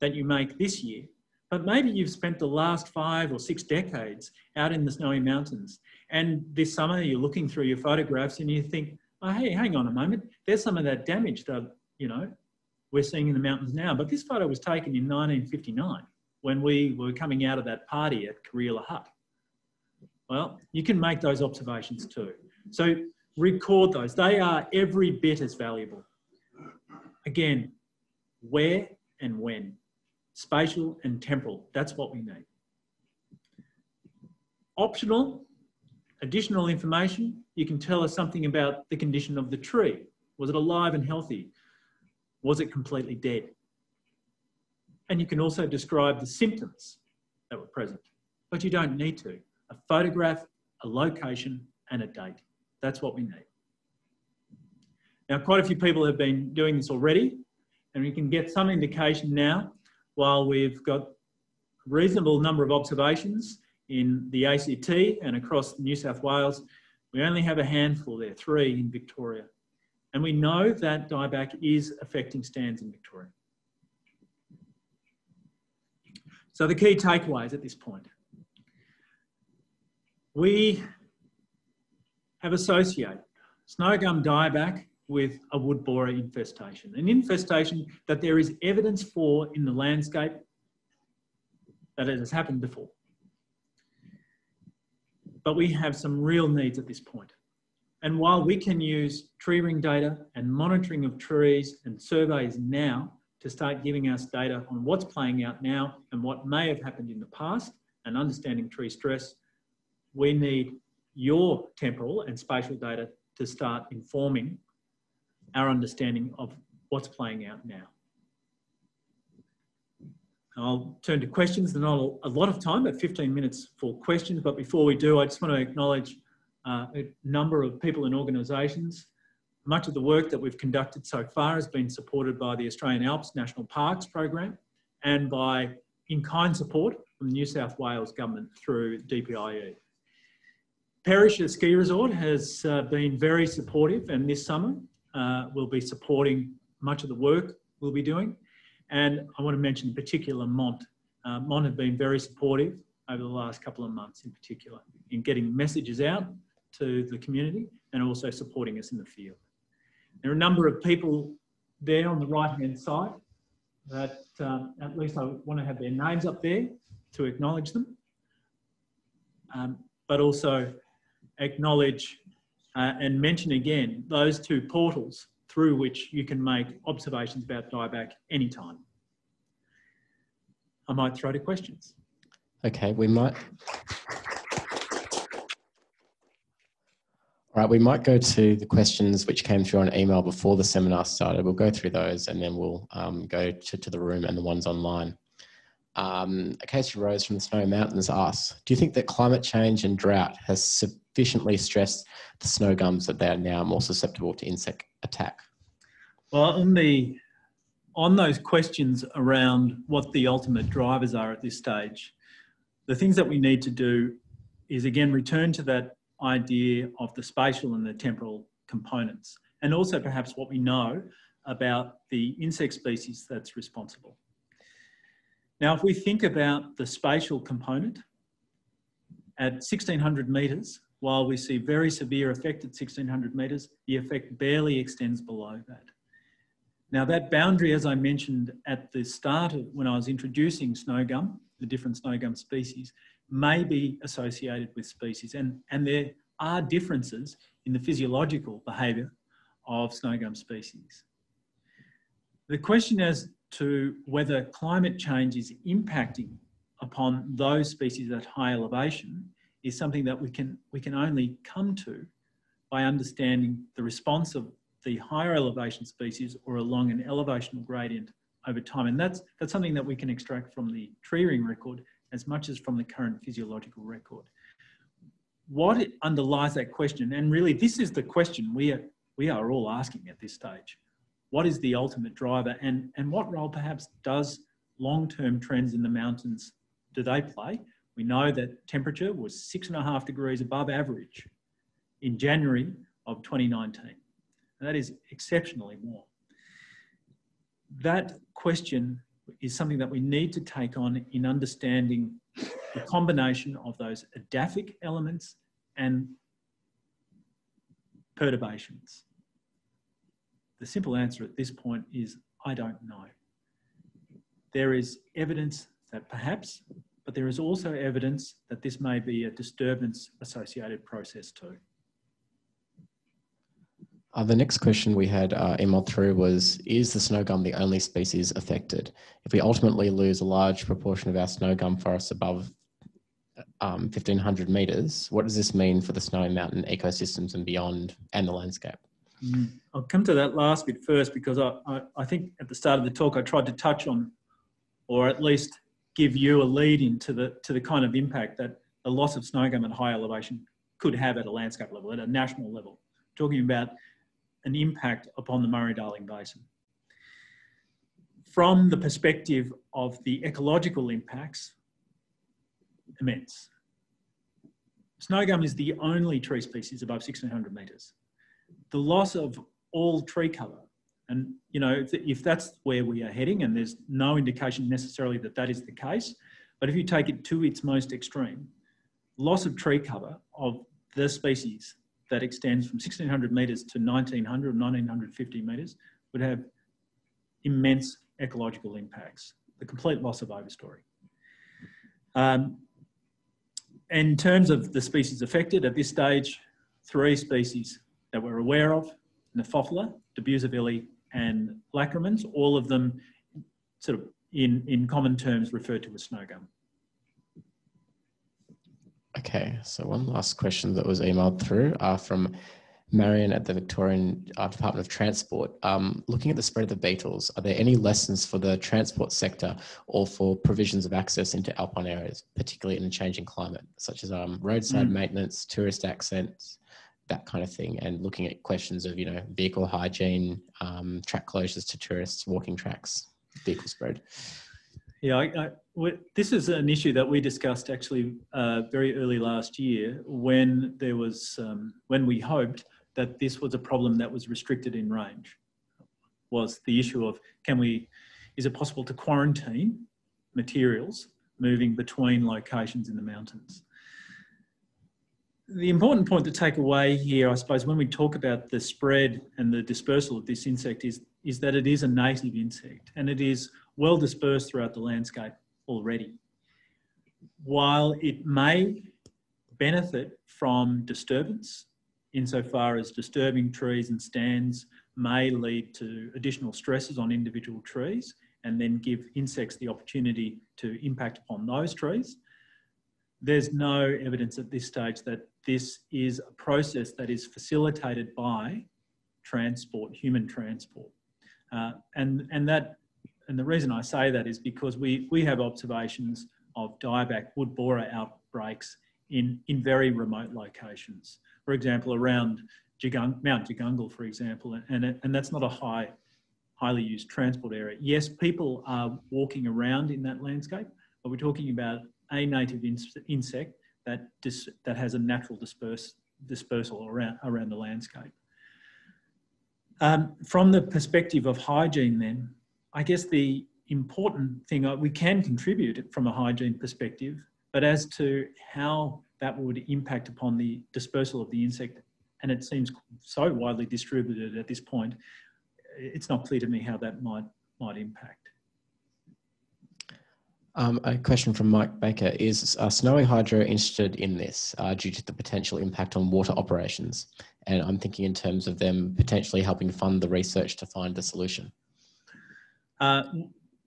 that you make this year, but maybe you've spent the last five or six decades out in the snowy mountains. And this summer you're looking through your photographs and you think, oh, hey, hang on a moment. There's some of that damage that, you know, we're seeing in the mountains now. But this photo was taken in 1959 when we were coming out of that party at Karila Hut. Well, you can make those observations too. So record those. They are every bit as valuable. Again, where and when, spatial and temporal, that's what we need. Optional, additional information, you can tell us something about the condition of the tree. Was it alive and healthy? Was it completely dead? And you can also describe the symptoms that were present, but you don't need to. A photograph, a location, and a date. That's what we need. Now, quite a few people have been doing this already, and we can get some indication now while we've got a reasonable number of observations in the ACT and across New South Wales. We only have a handful there, three in Victoria. And we know that dieback is affecting stands in Victoria. So the key takeaways at this point. We have associated snow gum dieback with a wood borer infestation, an infestation that there is evidence for in the landscape that it has happened before. But we have some real needs at this point. And while we can use tree ring data and monitoring of trees and surveys now to start giving us data on what's playing out now and what may have happened in the past and understanding tree stress, we need your temporal and spatial data to start informing our understanding of what's playing out now. I'll turn to questions. There's not a lot of time, but 15 minutes for questions. But before we do, I just want to acknowledge uh, a number of people and organisations. Much of the work that we've conducted so far has been supported by the Australian Alps National Parks Program and by in-kind support from the New South Wales Government through DPIE. Perisher Ski Resort has uh, been very supportive and this summer uh, will be supporting much of the work we'll be doing. And I want to mention in particular Mont. Uh, Mont have been very supportive over the last couple of months in particular in getting messages out to the community and also supporting us in the field. There are a number of people there on the right hand side that um, at least I want to have their names up there to acknowledge them. Um, but also acknowledge uh, and mention again those two portals through which you can make observations about dieback anytime. I might throw to questions. Okay, we might. All right, we might go to the questions which came through on email before the seminar started. We'll go through those and then we'll um, go to, to the room and the ones online. Um, Acacia Rose from the Snowy Mountains asks, do you think that climate change and drought has sufficiently stressed the snow gums that they are now more susceptible to insect attack? Well, on the on those questions around what the ultimate drivers are at this stage, the things that we need to do is again return to that idea of the spatial and the temporal components, and also perhaps what we know about the insect species that's responsible. Now, if we think about the spatial component, at 1600 metres, while we see very severe effect at 1600 metres, the effect barely extends below that. Now that boundary, as I mentioned at the start of when I was introducing snow gum, the different snow gum species, may be associated with species and, and there are differences in the physiological behaviour of snow gum species. The question as to whether climate change is impacting upon those species at high elevation is something that we can, we can only come to by understanding the response of the higher elevation species or along an elevational gradient over time. And that's, that's something that we can extract from the tree ring record as much as from the current physiological record. What underlies that question, and really this is the question we are, we are all asking at this stage, what is the ultimate driver and, and what role perhaps does long-term trends in the mountains do they play? We know that temperature was six and a half degrees above average in January of 2019. And that is exceptionally warm. That question is something that we need to take on in understanding the combination of those edaphic elements and perturbations. The simple answer at this point is I don't know. There is evidence that perhaps, but there is also evidence that this may be a disturbance associated process too. Uh, the next question we had uh, emailed was, is the snow gum the only species affected? If we ultimately lose a large proportion of our snow gum forests above um, 1500 metres, what does this mean for the snowy mountain ecosystems and beyond and the landscape? Mm. I'll come to that last bit first because I, I, I, think at the start of the talk I tried to touch on, or at least give you a lead into the to the kind of impact that the loss of snow gum at high elevation could have at a landscape level, at a national level. Talking about an impact upon the Murray-Darling Basin. From the perspective of the ecological impacts, immense. Snow gum is the only tree species above 1600 metres. The loss of all tree cover, and you know, if, if that's where we are heading, and there's no indication necessarily that that is the case, but if you take it to its most extreme, loss of tree cover of the species that extends from 1600 metres to 1900 or 1950 metres would have immense ecological impacts, the complete loss of overstory. Um, in terms of the species affected, at this stage, three species that we're aware of, Niphophila, Debeuzevillei and lacrimans, all of them sort of in, in common terms referred to as snow gum. Okay, so one last question that was emailed through uh, from Marion at the Victorian uh, Department of Transport. Um, looking at the spread of the beetles, are there any lessons for the transport sector or for provisions of access into alpine areas, particularly in a changing climate, such as um, roadside mm. maintenance, tourist accents, that kind of thing, and looking at questions of you know vehicle hygiene, um, track closures to tourists, walking tracks, vehicle spread. Yeah, I, I, this is an issue that we discussed actually uh, very early last year when there was um, when we hoped that this was a problem that was restricted in range. Was the issue of can we? Is it possible to quarantine materials moving between locations in the mountains? The important point to take away here, I suppose, when we talk about the spread and the dispersal of this insect is, is that it is a native insect and it is well dispersed throughout the landscape already. While it may benefit from disturbance, insofar as disturbing trees and stands may lead to additional stresses on individual trees and then give insects the opportunity to impact upon those trees. There's no evidence at this stage that this is a process that is facilitated by transport, human transport. Uh, and, and, that, and the reason I say that is because we, we have observations of dieback wood borer outbreaks in, in very remote locations. For example, around Jagung, Mount Jagungal, for example, and, and that's not a high, highly used transport area. Yes, people are walking around in that landscape, but we're talking about a native insect that, that has a natural disperse, dispersal around, around the landscape. Um, from the perspective of hygiene then, I guess the important thing, uh, we can contribute from a hygiene perspective, but as to how that would impact upon the dispersal of the insect, and it seems so widely distributed at this point, it's not clear to me how that might, might impact. Um, a question from Mike Baker is uh, Snowy Hydro interested in this uh, due to the potential impact on water operations? And I'm thinking in terms of them potentially helping fund the research to find the solution. Uh,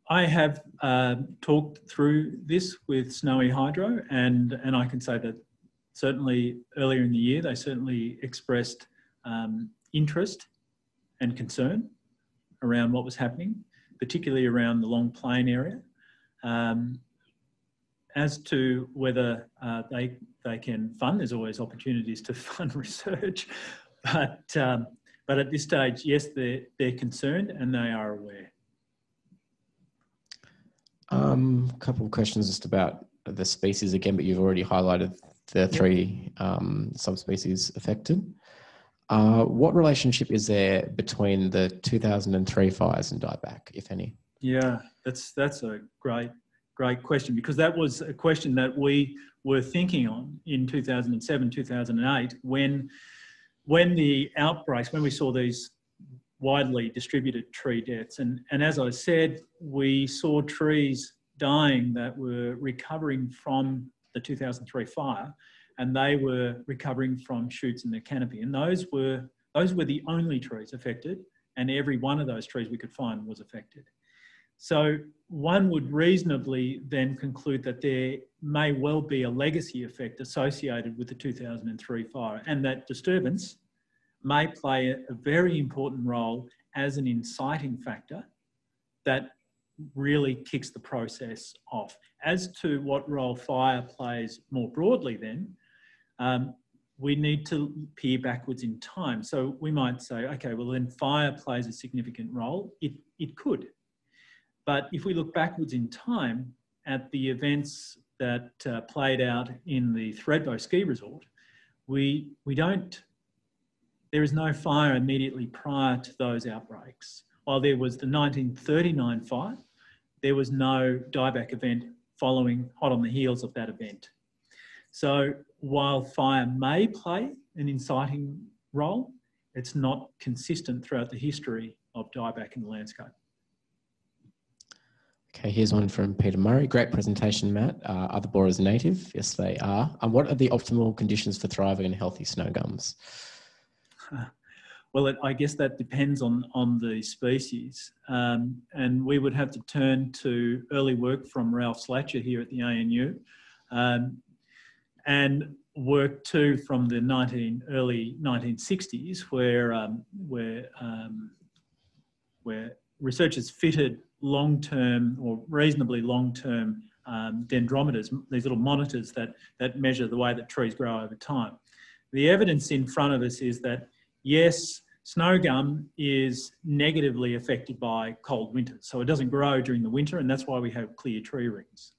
I have uh, talked through this with Snowy Hydro, and, and I can say that certainly earlier in the year they certainly expressed um, interest and concern around what was happening, particularly around the Long Plain area. Um, as to whether uh, they they can fund, there's always opportunities to fund research, but um, but at this stage, yes, they're they're concerned and they are aware. Um, a couple of questions just about the species again, but you've already highlighted the three um, subspecies affected. Uh, what relationship is there between the 2003 fires and dieback, if any? Yeah, that's that's a great great question because that was a question that we were thinking on in 2007 2008 when when the outbreaks when we saw these widely distributed tree deaths. And and as I said we saw trees dying that were recovering from the 2003 fire and they were recovering from shoots in the canopy. And those were those were the only trees affected and every one of those trees we could find was affected so one would reasonably then conclude that there may well be a legacy effect associated with the 2003 fire and that disturbance may play a very important role as an inciting factor that really kicks the process off. As to what role fire plays more broadly then, um, we need to peer backwards in time. So we might say, okay, well then fire plays a significant role. It, it could. But if we look backwards in time at the events that uh, played out in the Thredbo ski resort, we, we don't, there is no fire immediately prior to those outbreaks. While there was the 1939 fire, there was no dieback event following hot on the heels of that event. So while fire may play an inciting role, it's not consistent throughout the history of dieback in the landscape. Okay, here's one from Peter Murray. Great presentation, Matt. Uh, are the borers native? Yes, they are. And what are the optimal conditions for thriving and healthy snow gums? Well, it, I guess that depends on, on the species. Um, and we would have to turn to early work from Ralph Slatyer here at the ANU um, and work too from the 19, early 1960s where, um, where, um, where researchers fitted long-term or reasonably long-term um, dendrometers, these little monitors that, that measure the way that trees grow over time. The evidence in front of us is that, yes, snow gum is negatively affected by cold winters. So it doesn't grow during the winter and that's why we have clear tree rings.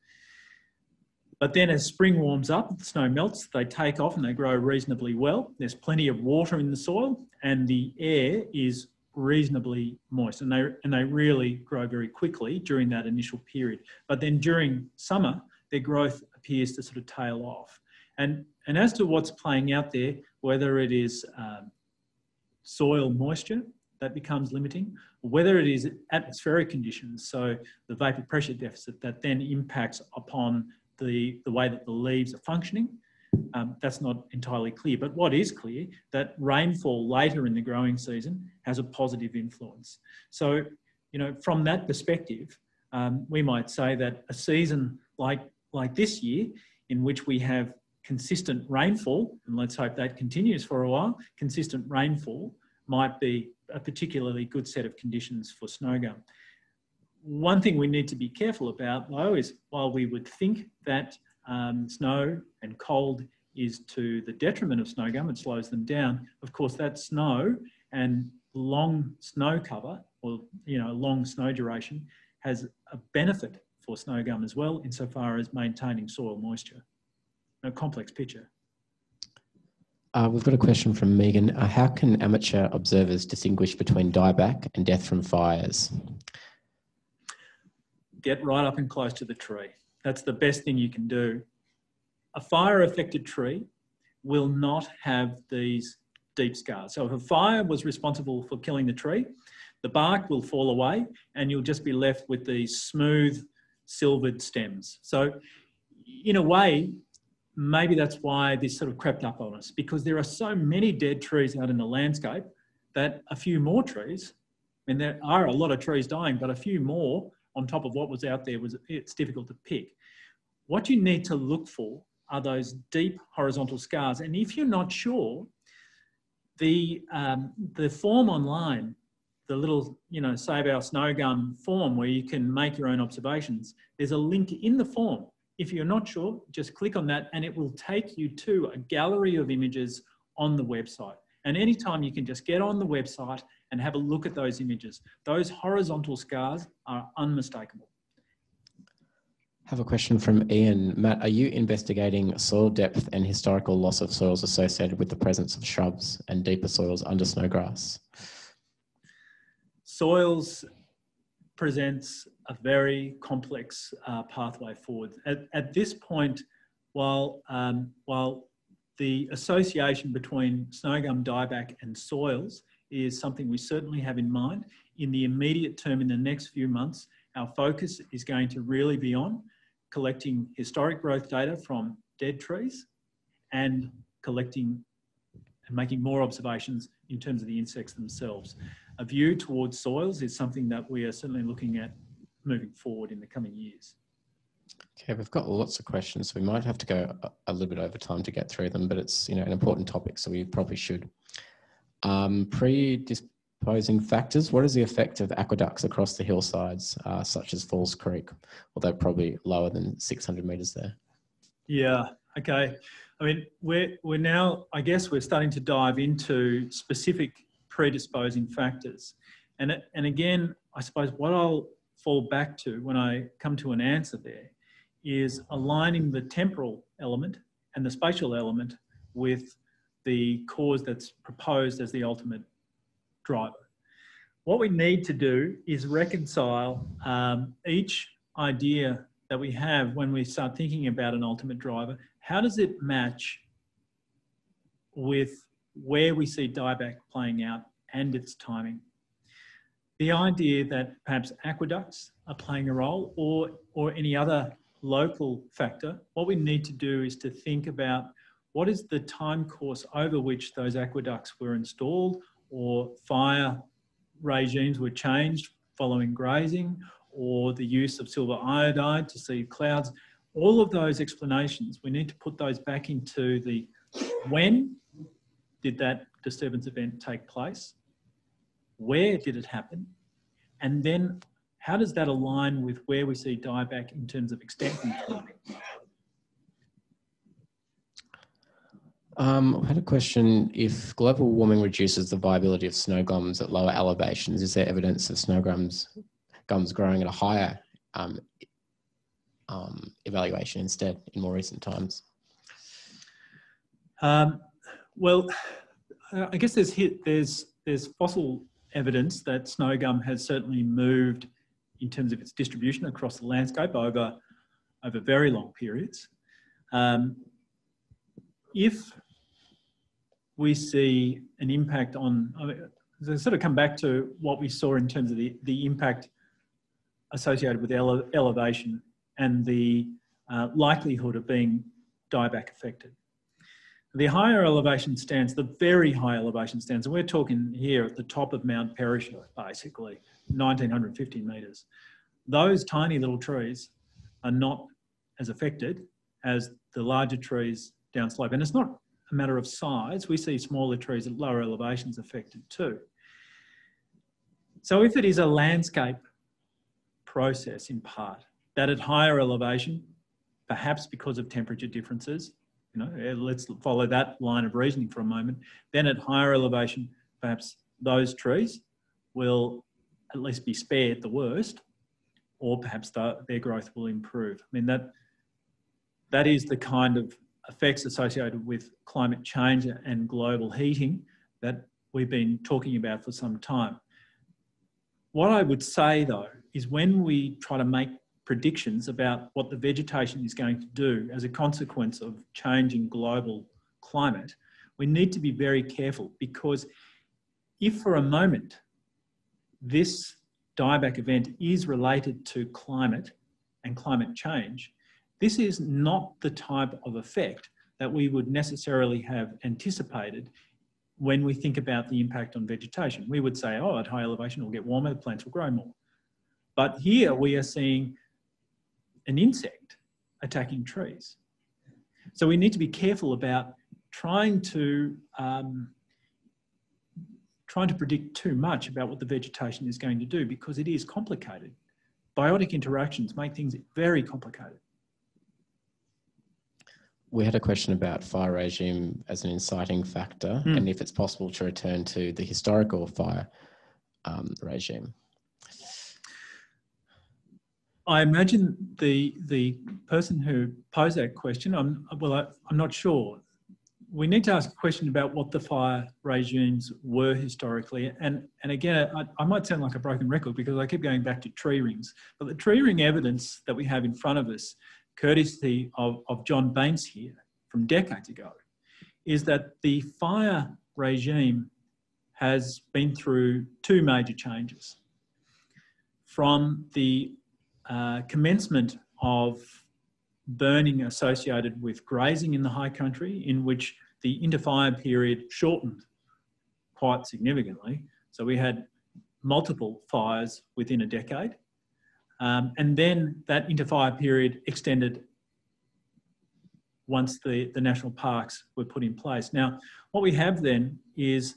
But then as spring warms up, the snow melts, they take off and they grow reasonably well. There's plenty of water in the soil and the air is reasonably moist and they, and they really grow very quickly during that initial period. But then during summer, their growth appears to sort of tail off. And, and as to what's playing out there, whether it is um, soil moisture that becomes limiting, whether it is atmospheric conditions, so the vapor pressure deficit that then impacts upon the, the way that the leaves are functioning, um, that's not entirely clear. But what is clear, that rainfall later in the growing season has a positive influence. So, you know, from that perspective, um, we might say that a season like, like this year, in which we have consistent rainfall, and let's hope that continues for a while, consistent rainfall might be a particularly good set of conditions for snow gum. One thing we need to be careful about though is while we would think that um, snow and cold is to the detriment of snow gum, it slows them down. Of course, that snow and long snow cover or you know long snow duration has a benefit for snow gum as well insofar as maintaining soil moisture. A complex picture. Uh, we've got a question from Megan. Uh, how can amateur observers distinguish between dieback and death from fires? Get right up and close to the tree. That's the best thing you can do. A fire affected tree will not have these deep scars. So if a fire was responsible for killing the tree, the bark will fall away and you'll just be left with these smooth silvered stems. So in a way, maybe that's why this sort of crept up on us because there are so many dead trees out in the landscape that a few more trees, and there are a lot of trees dying, but a few more on top of what was out there was it's difficult to pick. What you need to look for are those deep horizontal scars. And if you're not sure, the, um, the form online the little, you know, Save Our Snow Gum form where you can make your own observations. There's a link in the form. If you're not sure, just click on that and it will take you to a gallery of images on the website. And anytime you can just get on the website and have a look at those images. Those horizontal scars are unmistakable. have a question from Ian. Matt, are you investigating soil depth and historical loss of soils associated with the presence of shrubs and deeper soils under snowgrass? soils presents a very complex uh, pathway forward. At, at, this point, while, um, while the association between snowgum dieback and soils is something we certainly have in mind, in the immediate term, in the next few months, our focus is going to really be on collecting historic growth data from dead trees and collecting and making more observations in terms of the insects themselves a view towards soils is something that we are certainly looking at moving forward in the coming years. Okay, we've got lots of questions, so we might have to go a, little bit over time to get through them, but it's you know an important topic, so we probably should. Um, predisposing factors. What is the effect of aqueducts across the hillsides, uh, such as Falls Creek? Although probably lower than 600 meters there. Yeah. Okay. I mean, we're we're now. I guess we're starting to dive into specific predisposing factors. And, and again, I suppose what I'll fall back to when I come to an answer there is aligning the temporal element and the spatial element with the cause that's proposed as the ultimate driver. What we need to do is reconcile um, each idea that we have when we start thinking about an ultimate driver. How does it match with where we see dieback playing out and its timing. The idea that perhaps aqueducts are playing a role or, or any other local factor, what we need to do is to think about what is the time course over which those aqueducts were installed or fire regimes were changed following grazing or the use of silver iodide to see clouds. All of those explanations, we need to put those back into the when did that disturbance event take place? Where did it happen? And then how does that align with where we see dieback in terms of extent and? Um, I had a question. If global warming reduces the viability of snow gums at lower elevations, is there evidence of snow gums, gums growing at a higher um, um, evaluation instead in more recent times? Um, well, I guess there's there's there's fossil evidence that snow gum has certainly moved in terms of its distribution across the landscape over over very long periods. Um, if we see an impact on, I mean, sort of come back to what we saw in terms of the, the impact associated with ele elevation and the uh, likelihood of being dieback affected. The higher elevation stands, the very high elevation stands, and we're talking here at the top of Mount Perisher, basically, 1950 metres. those tiny little trees are not as affected as the larger trees downslope. And it's not a matter of size. We see smaller trees at lower elevations affected too. So if it is a landscape process in part, that at higher elevation, perhaps because of temperature differences, you know, eh, let's follow that line of reasoning for a moment, then at higher elevation, perhaps those trees will at least be spared the worst, or perhaps the, their growth will improve. I mean, that, that is the kind of effects associated with climate change and global heating that we've been talking about for some time. What I would say though is when we try to make predictions about what the vegetation is going to do as a consequence of changing global climate, we need to be very careful because if for a moment this dieback event is related to climate and climate change, this is not the type of effect that we would necessarily have anticipated when we think about the impact on vegetation. We would say, oh, at high elevation, it will get warmer, the plants will grow more. But here we are seeing an insect attacking trees. So we need to be careful about trying to um, trying to predict too much about what the vegetation is going to do because it is complicated. Biotic interactions make things very complicated we had a question about fire regime as an inciting factor mm. and if it's possible to return to the historical fire um, regime. I imagine the the person who posed that question, I'm well, I, am not sure. We need to ask a question about what the fire regimes were historically, and and again, I, I might sound like a broken record because I keep going back to tree rings, but the tree ring evidence that we have in front of us courtesy of, of John Baines here from decades ago, is that the fire regime has been through two major changes. From the uh, commencement of burning associated with grazing in the high country, in which the interfire period shortened quite significantly. So we had multiple fires within a decade. Um, and then that interfire period extended once the, the national parks were put in place. Now, what we have then is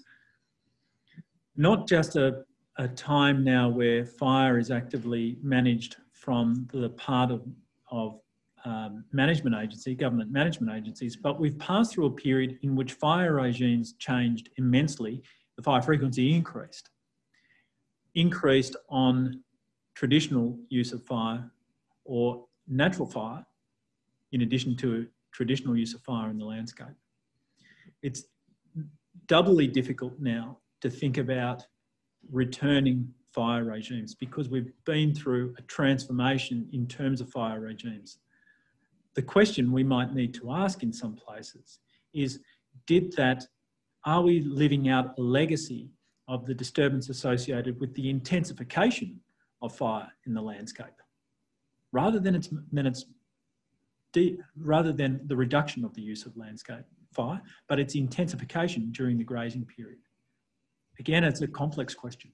not just a, a time now where fire is actively managed from the part of, of um, management agency, government management agencies, but we've passed through a period in which fire regimes changed immensely. The fire frequency increased, increased on traditional use of fire or natural fire, in addition to traditional use of fire in the landscape. It's doubly difficult now to think about returning fire regimes because we've been through a transformation in terms of fire regimes. The question we might need to ask in some places is, did that, are we living out a legacy of the disturbance associated with the intensification of fire in the landscape, rather than its, de, rather than the reduction of the use of landscape fire, but its intensification during the grazing period. Again, it's a complex question.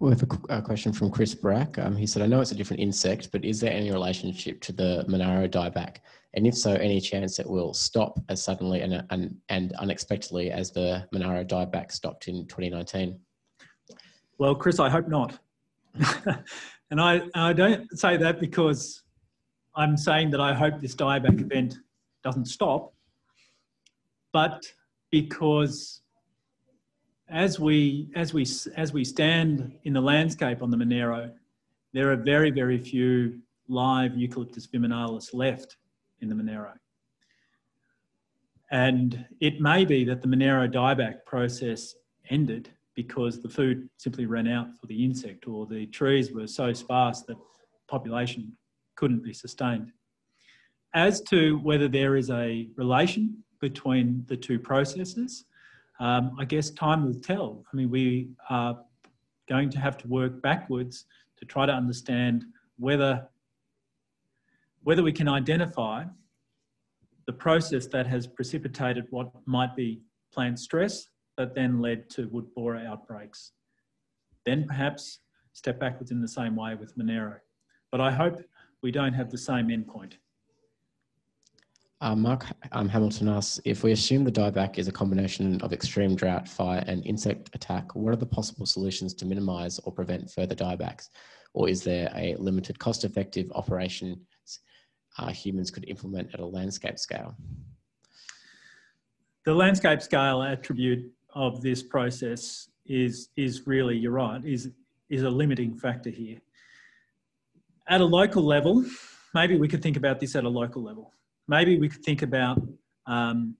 We have a, a question from Chris Brack. Um, he said, I know it's a different insect, but is there any relationship to the Monaro dieback? And if so, any chance it will stop as suddenly and, and, and unexpectedly as the Monaro dieback stopped in 2019? Well, Chris, I hope not. And I, I don't say that because I'm saying that I hope this dieback event doesn't stop, but because as we, as we, as we stand in the landscape on the Monaro, there are very, very few live Eucalyptus viminalis left in the Monaro. And it may be that the Monaro dieback process ended because the food simply ran out for the insect or the trees were so sparse that population couldn't be sustained. As to whether there is a relation between the two processes, um, I guess time will tell. I mean, we are going to have to work backwards to try to understand whether, whether we can identify the process that has precipitated what might be plant stress that then led to wood borer outbreaks. Then perhaps step backwards in the same way with Monaro. But I hope we don't have the same endpoint. Uh, Mark um, Hamilton asks, if we assume the dieback is a combination of extreme drought, fire and insect attack, what are the possible solutions to minimize or prevent further diebacks? Or is there a limited cost-effective operation uh, humans could implement at a landscape scale? The landscape scale attribute of this process is, is really, you're right, is, is a limiting factor here. At a local level, maybe we could think about this at a local level maybe we could think about um,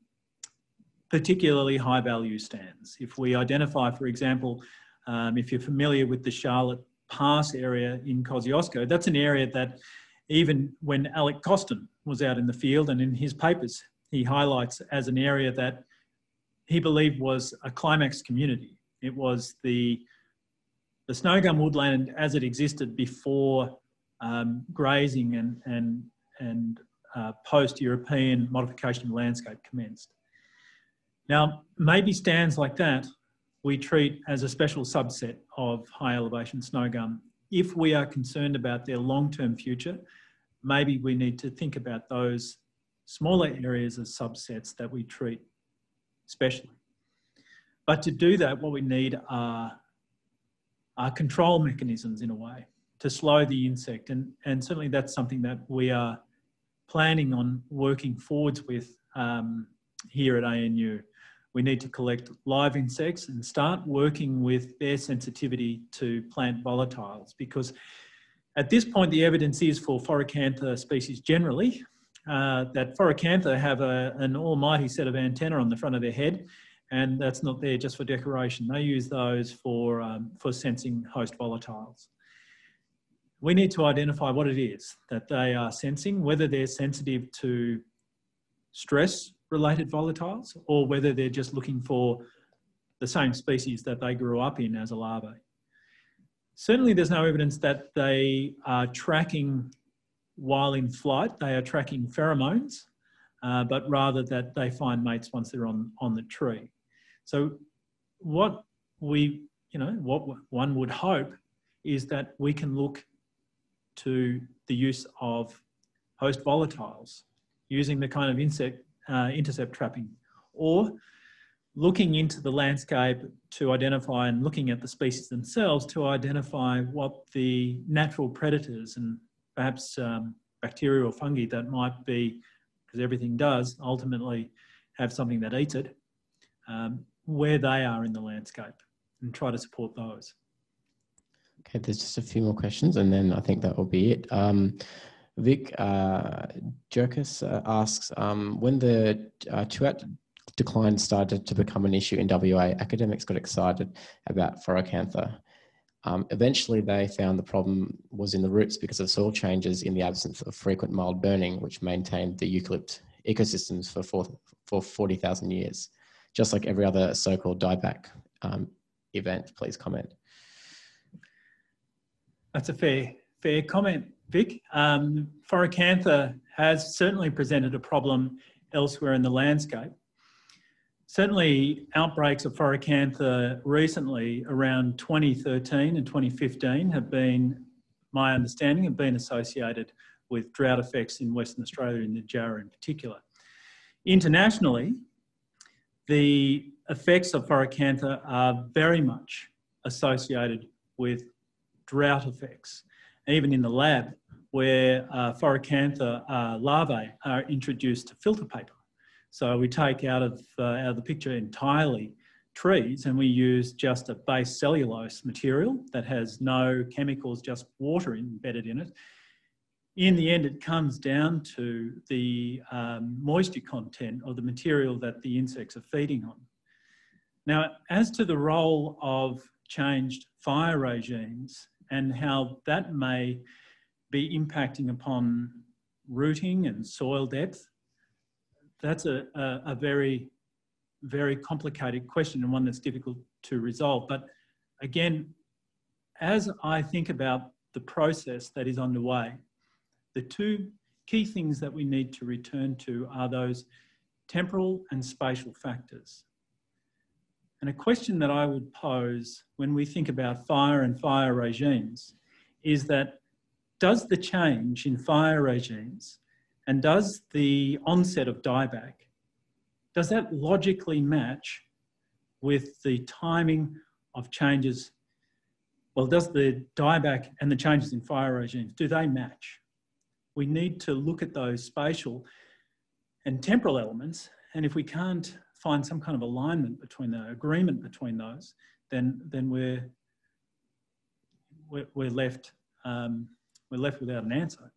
particularly high value stands. If we identify, for example, um, if you're familiar with the Charlotte Pass area in Kosciuszko, that's an area that even when Alec Costin was out in the field and in his papers, he highlights as an area that he believed was a climax community. It was the, the snow gum woodland as it existed before um, grazing and, and, and uh, post-European modification of landscape commenced. Now, maybe stands like that we treat as a special subset of high elevation snow gum. If we are concerned about their long-term future, maybe we need to think about those smaller areas as subsets that we treat specially. But to do that, what we need are, are control mechanisms in a way to slow the insect. And, and certainly that's something that we are planning on working forwards with um, here at ANU. We need to collect live insects and start working with their sensitivity to plant volatiles because at this point the evidence is for Phoracantha species generally uh, that Phoracantha have a, an almighty set of antennae on the front of their head and that's not there just for decoration. They use those for, um, for sensing host volatiles we need to identify what it is that they are sensing, whether they're sensitive to stress related volatiles or whether they're just looking for the same species that they grew up in as a larva. Certainly there's no evidence that they are tracking while in flight, they are tracking pheromones, uh, but rather that they find mates once they're on, on the tree. So what we, you know, what one would hope is that we can look to the use of host volatiles using the kind of insect uh, intercept trapping or looking into the landscape to identify and looking at the species themselves to identify what the natural predators and perhaps um, bacteria or fungi that might be, because everything does ultimately have something that eats it, um, where they are in the landscape and try to support those. Okay, there's just a few more questions, and then I think that will be it. Um, Vic uh, Jurskis uh, asks, um, when the uh, Tuart decline started to become an issue in WA, academics got excited about Phoracantha. Um, eventually, they found the problem was in the roots because of soil changes in the absence of frequent mild burning, which maintained the eucalypt ecosystems for, for 40,000 years, just like every other so-called dieback um, event. Please comment. That's a fair fair comment, Vic. Um, has certainly presented a problem elsewhere in the landscape. Certainly, outbreaks of Phoracantha recently, around 2013 and 2015, have been, my understanding, have been associated with drought effects in Western Australia, in the Jarrah in particular. Internationally, the effects of Phoracantha are very much associated with drought effects. Even in the lab, where uh, Phoracantha uh, larvae are introduced to filter paper. So we take out of, uh, out of the picture entirely trees and we use just a base cellulose material that has no chemicals, just water embedded in it. In the end, it comes down to the um, moisture content of the material that the insects are feeding on. Now, as to the role of changed fire regimes and how that may be impacting upon rooting and soil depth. That's a, a, a very, very complicated question and one that's difficult to resolve. But again, as I think about the process that is underway, the two key things that we need to return to are those temporal and spatial factors. And a question that I would pose when we think about fire and fire regimes is that does the change in fire regimes and does the onset of dieback, does that logically match with the timing of changes? Well, does the dieback and the changes in fire regimes, do they match? We need to look at those spatial and temporal elements. And if we can't find some kind of alignment between the agreement between those, then then we're we're, left um, we're left without an answer.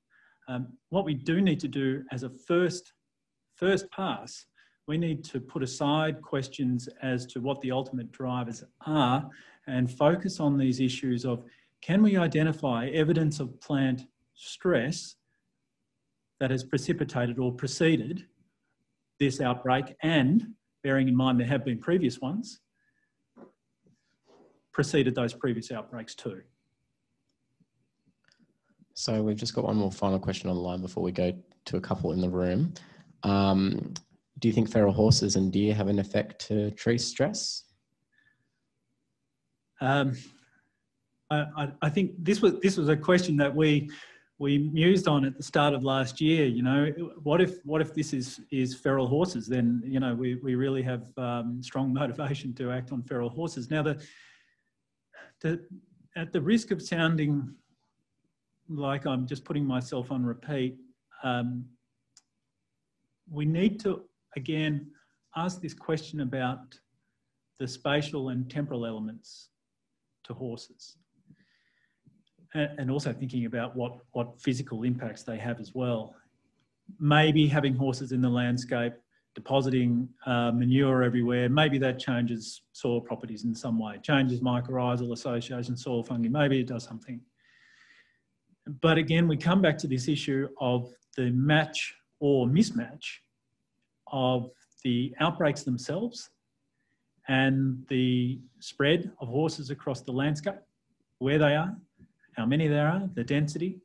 Um, what we do need to do as a first first pass, we need to put aside questions as to what the ultimate drivers are and focus on these issues of can we identify evidence of plant stress that has precipitated or preceded this outbreak and bearing in mind there have been previous ones, preceded those previous outbreaks too. So we've just got one more final question on the line before we go to a couple in the room. Um, do you think feral horses and deer have an effect to tree stress? Um, I, I, think this was this was a question that we we mused on at the start of last year. You know, what if what if this is is feral horses? Then you know we we really have um, strong motivation to act on feral horses. Now the the at the risk of sounding like I'm just putting myself on repeat, um, we need to again ask this question about the spatial and temporal elements to horses and also thinking about what, what physical impacts they have as well. Maybe having horses in the landscape, depositing uh, manure everywhere, maybe that changes soil properties in some way, changes mycorrhizal association, soil fungi, maybe it does something. But again, we come back to this issue of the match or mismatch of the outbreaks themselves and the spread of horses across the landscape, where they are, how many there are, the density,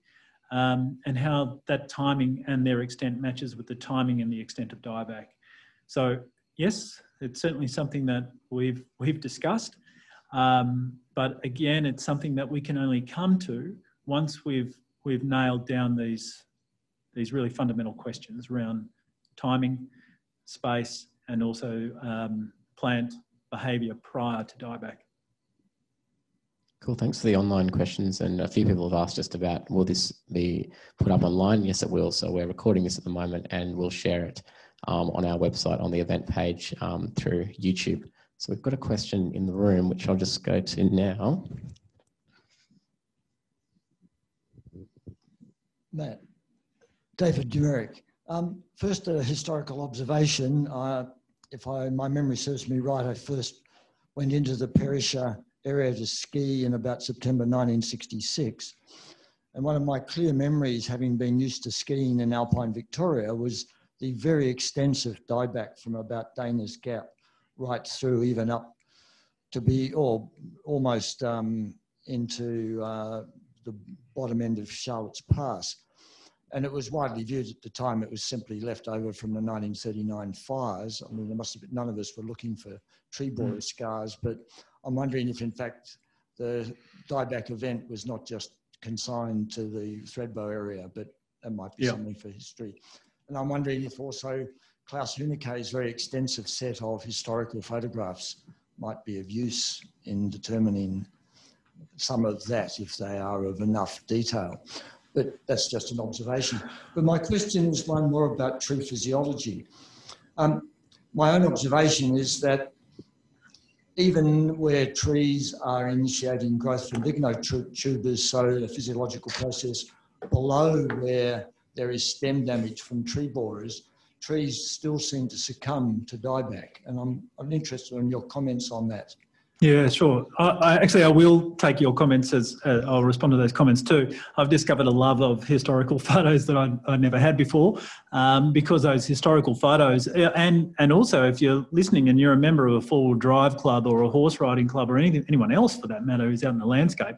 um, and how that timing and their extent matches with the timing and the extent of dieback. So yes, it's certainly something that we've we've discussed, um, but again, it's something that we can only come to once we've we've nailed down these these really fundamental questions around timing, space, and also um, plant behaviour prior to dieback. Cool. Thanks for the online questions. And a few people have asked just about will this be put up online? Yes, it will. So we're recording this at the moment and we'll share it um, on our website on the event page um, through YouTube. So we've got a question in the room, which I'll just go to now. Matt, David Dumaresq. Um, first, a historical observation. Uh, if I, my memory serves me right, I first went into the Perisher area to ski in about September 1966. And one of my clear memories, having been used to skiing in Alpine Victoria, was the very extensive dieback from about Dainers Gap right through even up to be or almost um, into uh, the bottom end of Charlotte's Pass. And it was widely viewed at the time it was simply left over from the 1939 fires. I mean, there must have been, none of us were looking for tree borer mm. scars, but I'm wondering if, in fact, the dieback event was not just consigned to the Thredbo area, but that might be something for history. And I'm wondering if also Klaus Hueneke's very extensive set of historical photographs might be of use in determining some of that if they are of enough detail. But that's just an observation. But my question is one more about tree physiology. Um, my own observation is that even where trees are initiating growth from lignotubers, so a physiological process below where there is stem damage from tree borers, trees still seem to succumb to dieback. And I'm, I'm interested in your comments on that. Yeah, sure. I, I, actually, I will take your comments as uh, I'll respond to those comments too. I've discovered a love of historical photos that I, I never had before, um, because those historical photos, uh, and and also if you're listening and you're a member of a four-wheel drive club or a horse riding club or anything, anyone else for that matter who's out in the landscape,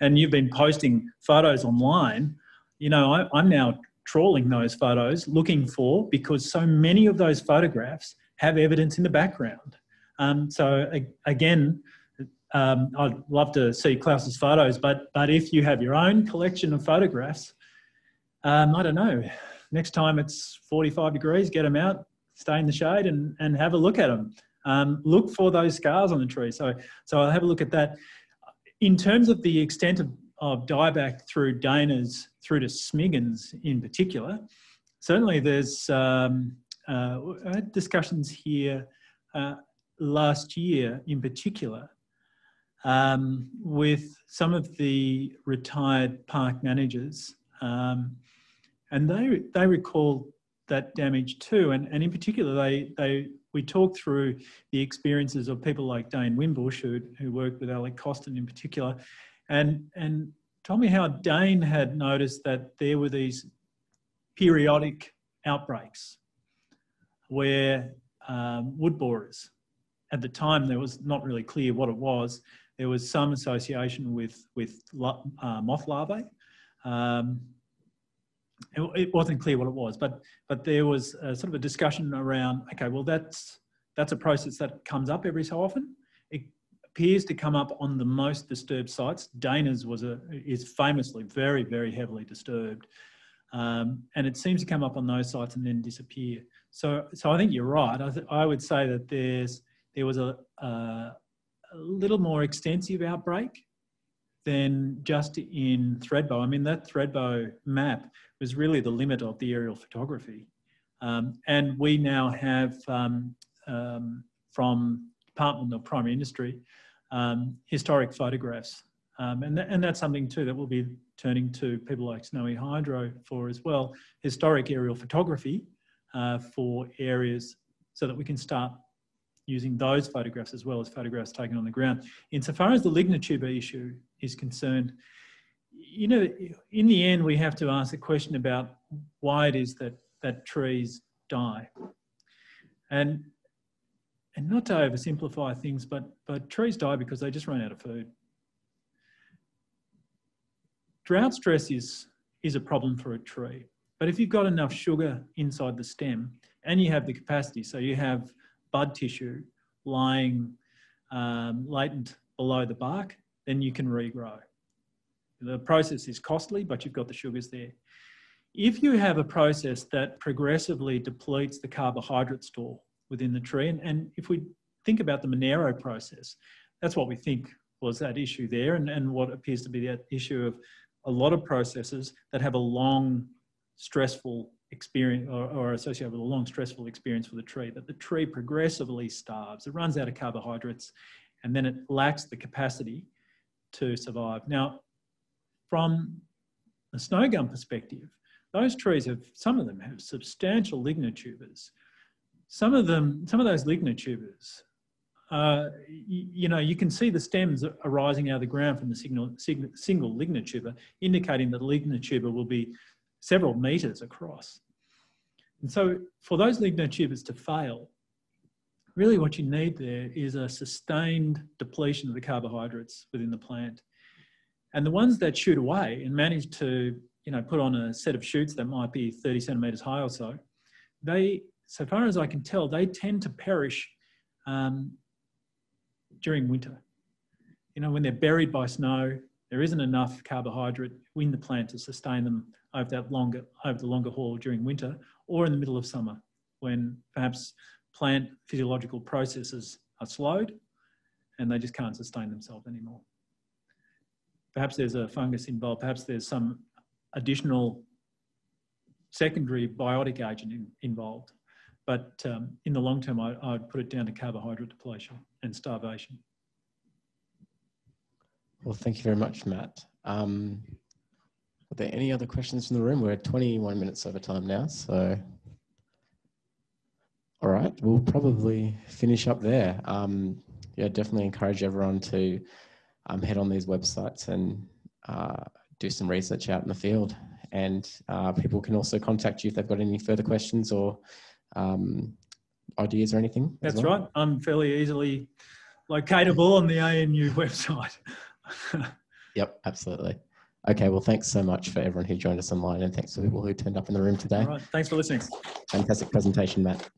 and you've been posting photos online, you know, I, I'm now trawling those photos, looking for because so many of those photographs have evidence in the background Um, so again, um, I'd love to see Klaus's photos, but but if you have your own collection of photographs, um, I don't know. Next time it's 45 degrees, get them out, stay in the shade, and and have a look at them. Um, look for those scars on the tree. So so I'll have a look at that. In terms of the extent of, of dieback through Dainers through to Smiggins in particular, certainly there's um, uh, discussions here uh, last year in particular um, with some of the retired park managers. Um, and they, they recall that damage too. And, and in particular, they, they, we talked through the experiences of people like Dane Wimbush, who, who worked with Alec Costin in particular, and, and told me how Dane had noticed that there were these periodic outbreaks where um, wood borers, at the time there was not really clear what it was, there was some association with, with uh, moth larvae. Um, it, it, wasn't clear what it was, but, but there was a, sort of a discussion around, okay, well, that's, that's a process that comes up every so often. It appears to come up on the most disturbed sites. Dainers was a, is famously very, very heavily disturbed. Um, and it seems to come up on those sites and then disappear. So, so I think you're right. I, I would say that there's there was a, a, a little more extensive outbreak than just in Thredbo. I mean, that Thredbo map was really the limit of the aerial photography. Um, and we now have um, um, from Department of Primary Industry um, historic photographs. Um, and, th and that's something too that we'll be turning to people like Snowy Hydro for as well, historic aerial photography uh, for areas so that we can start using those photographs as well as photographs taken on the ground. Insofar as the lignotuber issue is concerned, you know, in the end, we have to ask the question about why it is that, that trees die. And, and not to oversimplify things, but, but trees die because they just run out of food. Drought stress is, is a problem for a tree. But if you've got enough sugar inside the stem and you have the capacity, so you have bud tissue lying um, latent below the bark, then you can regrow. The process is costly, but you've got the sugars there. If you have a process that progressively depletes the carbohydrate store within the tree, and, and if we think about the Monaro process, that's what we think was that issue there, and, and what appears to be that issue of a lot of processes that have a long, stressful experience or, or, associated with a long stressful experience for the tree, that the tree progressively starves. It runs out of carbohydrates and then it lacks the capacity to survive. Now, from a snow gum perspective, those trees have, some of them have substantial lignotubers. Some of them, some of those lignotubers, uh, you, you, know, you can see the stems arising out of the ground from the signal, signal, single lignotuber, indicating that the lignotuber will be several meters across. And so for those lignotubers to fail, really what you need there is a sustained depletion of the carbohydrates within the plant. And the ones that shoot away and manage to, you know, put on a set of shoots that might be 30 centimeters high or so, they, so far as I can tell, they tend to perish um, during winter. You know, when they're buried by snow, there isn't enough carbohydrate in the plant to sustain them over that longer, over the longer haul during winter, or in the middle of summer when perhaps plant physiological processes are slowed and they just can't sustain themselves anymore. Perhaps there's a fungus involved, perhaps there's some additional secondary biotic agent in, involved. But um, in the long term, I, would put it down to carbohydrate depletion and starvation. Well, thank you very much, Matt. Um, are there any other questions from the room? We're 21 minutes over time now, so. All right, we'll probably finish up there. Um, yeah, definitely encourage everyone to um, head on these websites and uh, do some research out in the field. And uh, people can also contact you if they've got any further questions or um, ideas or anything. That's well. right. I'm fairly easily locatable on the ANU website. yep, absolutely. Okay, well, thanks so much for everyone who joined us online and thanks for people who turned up in the room today. All right, thanks for listening. Fantastic presentation, Matt.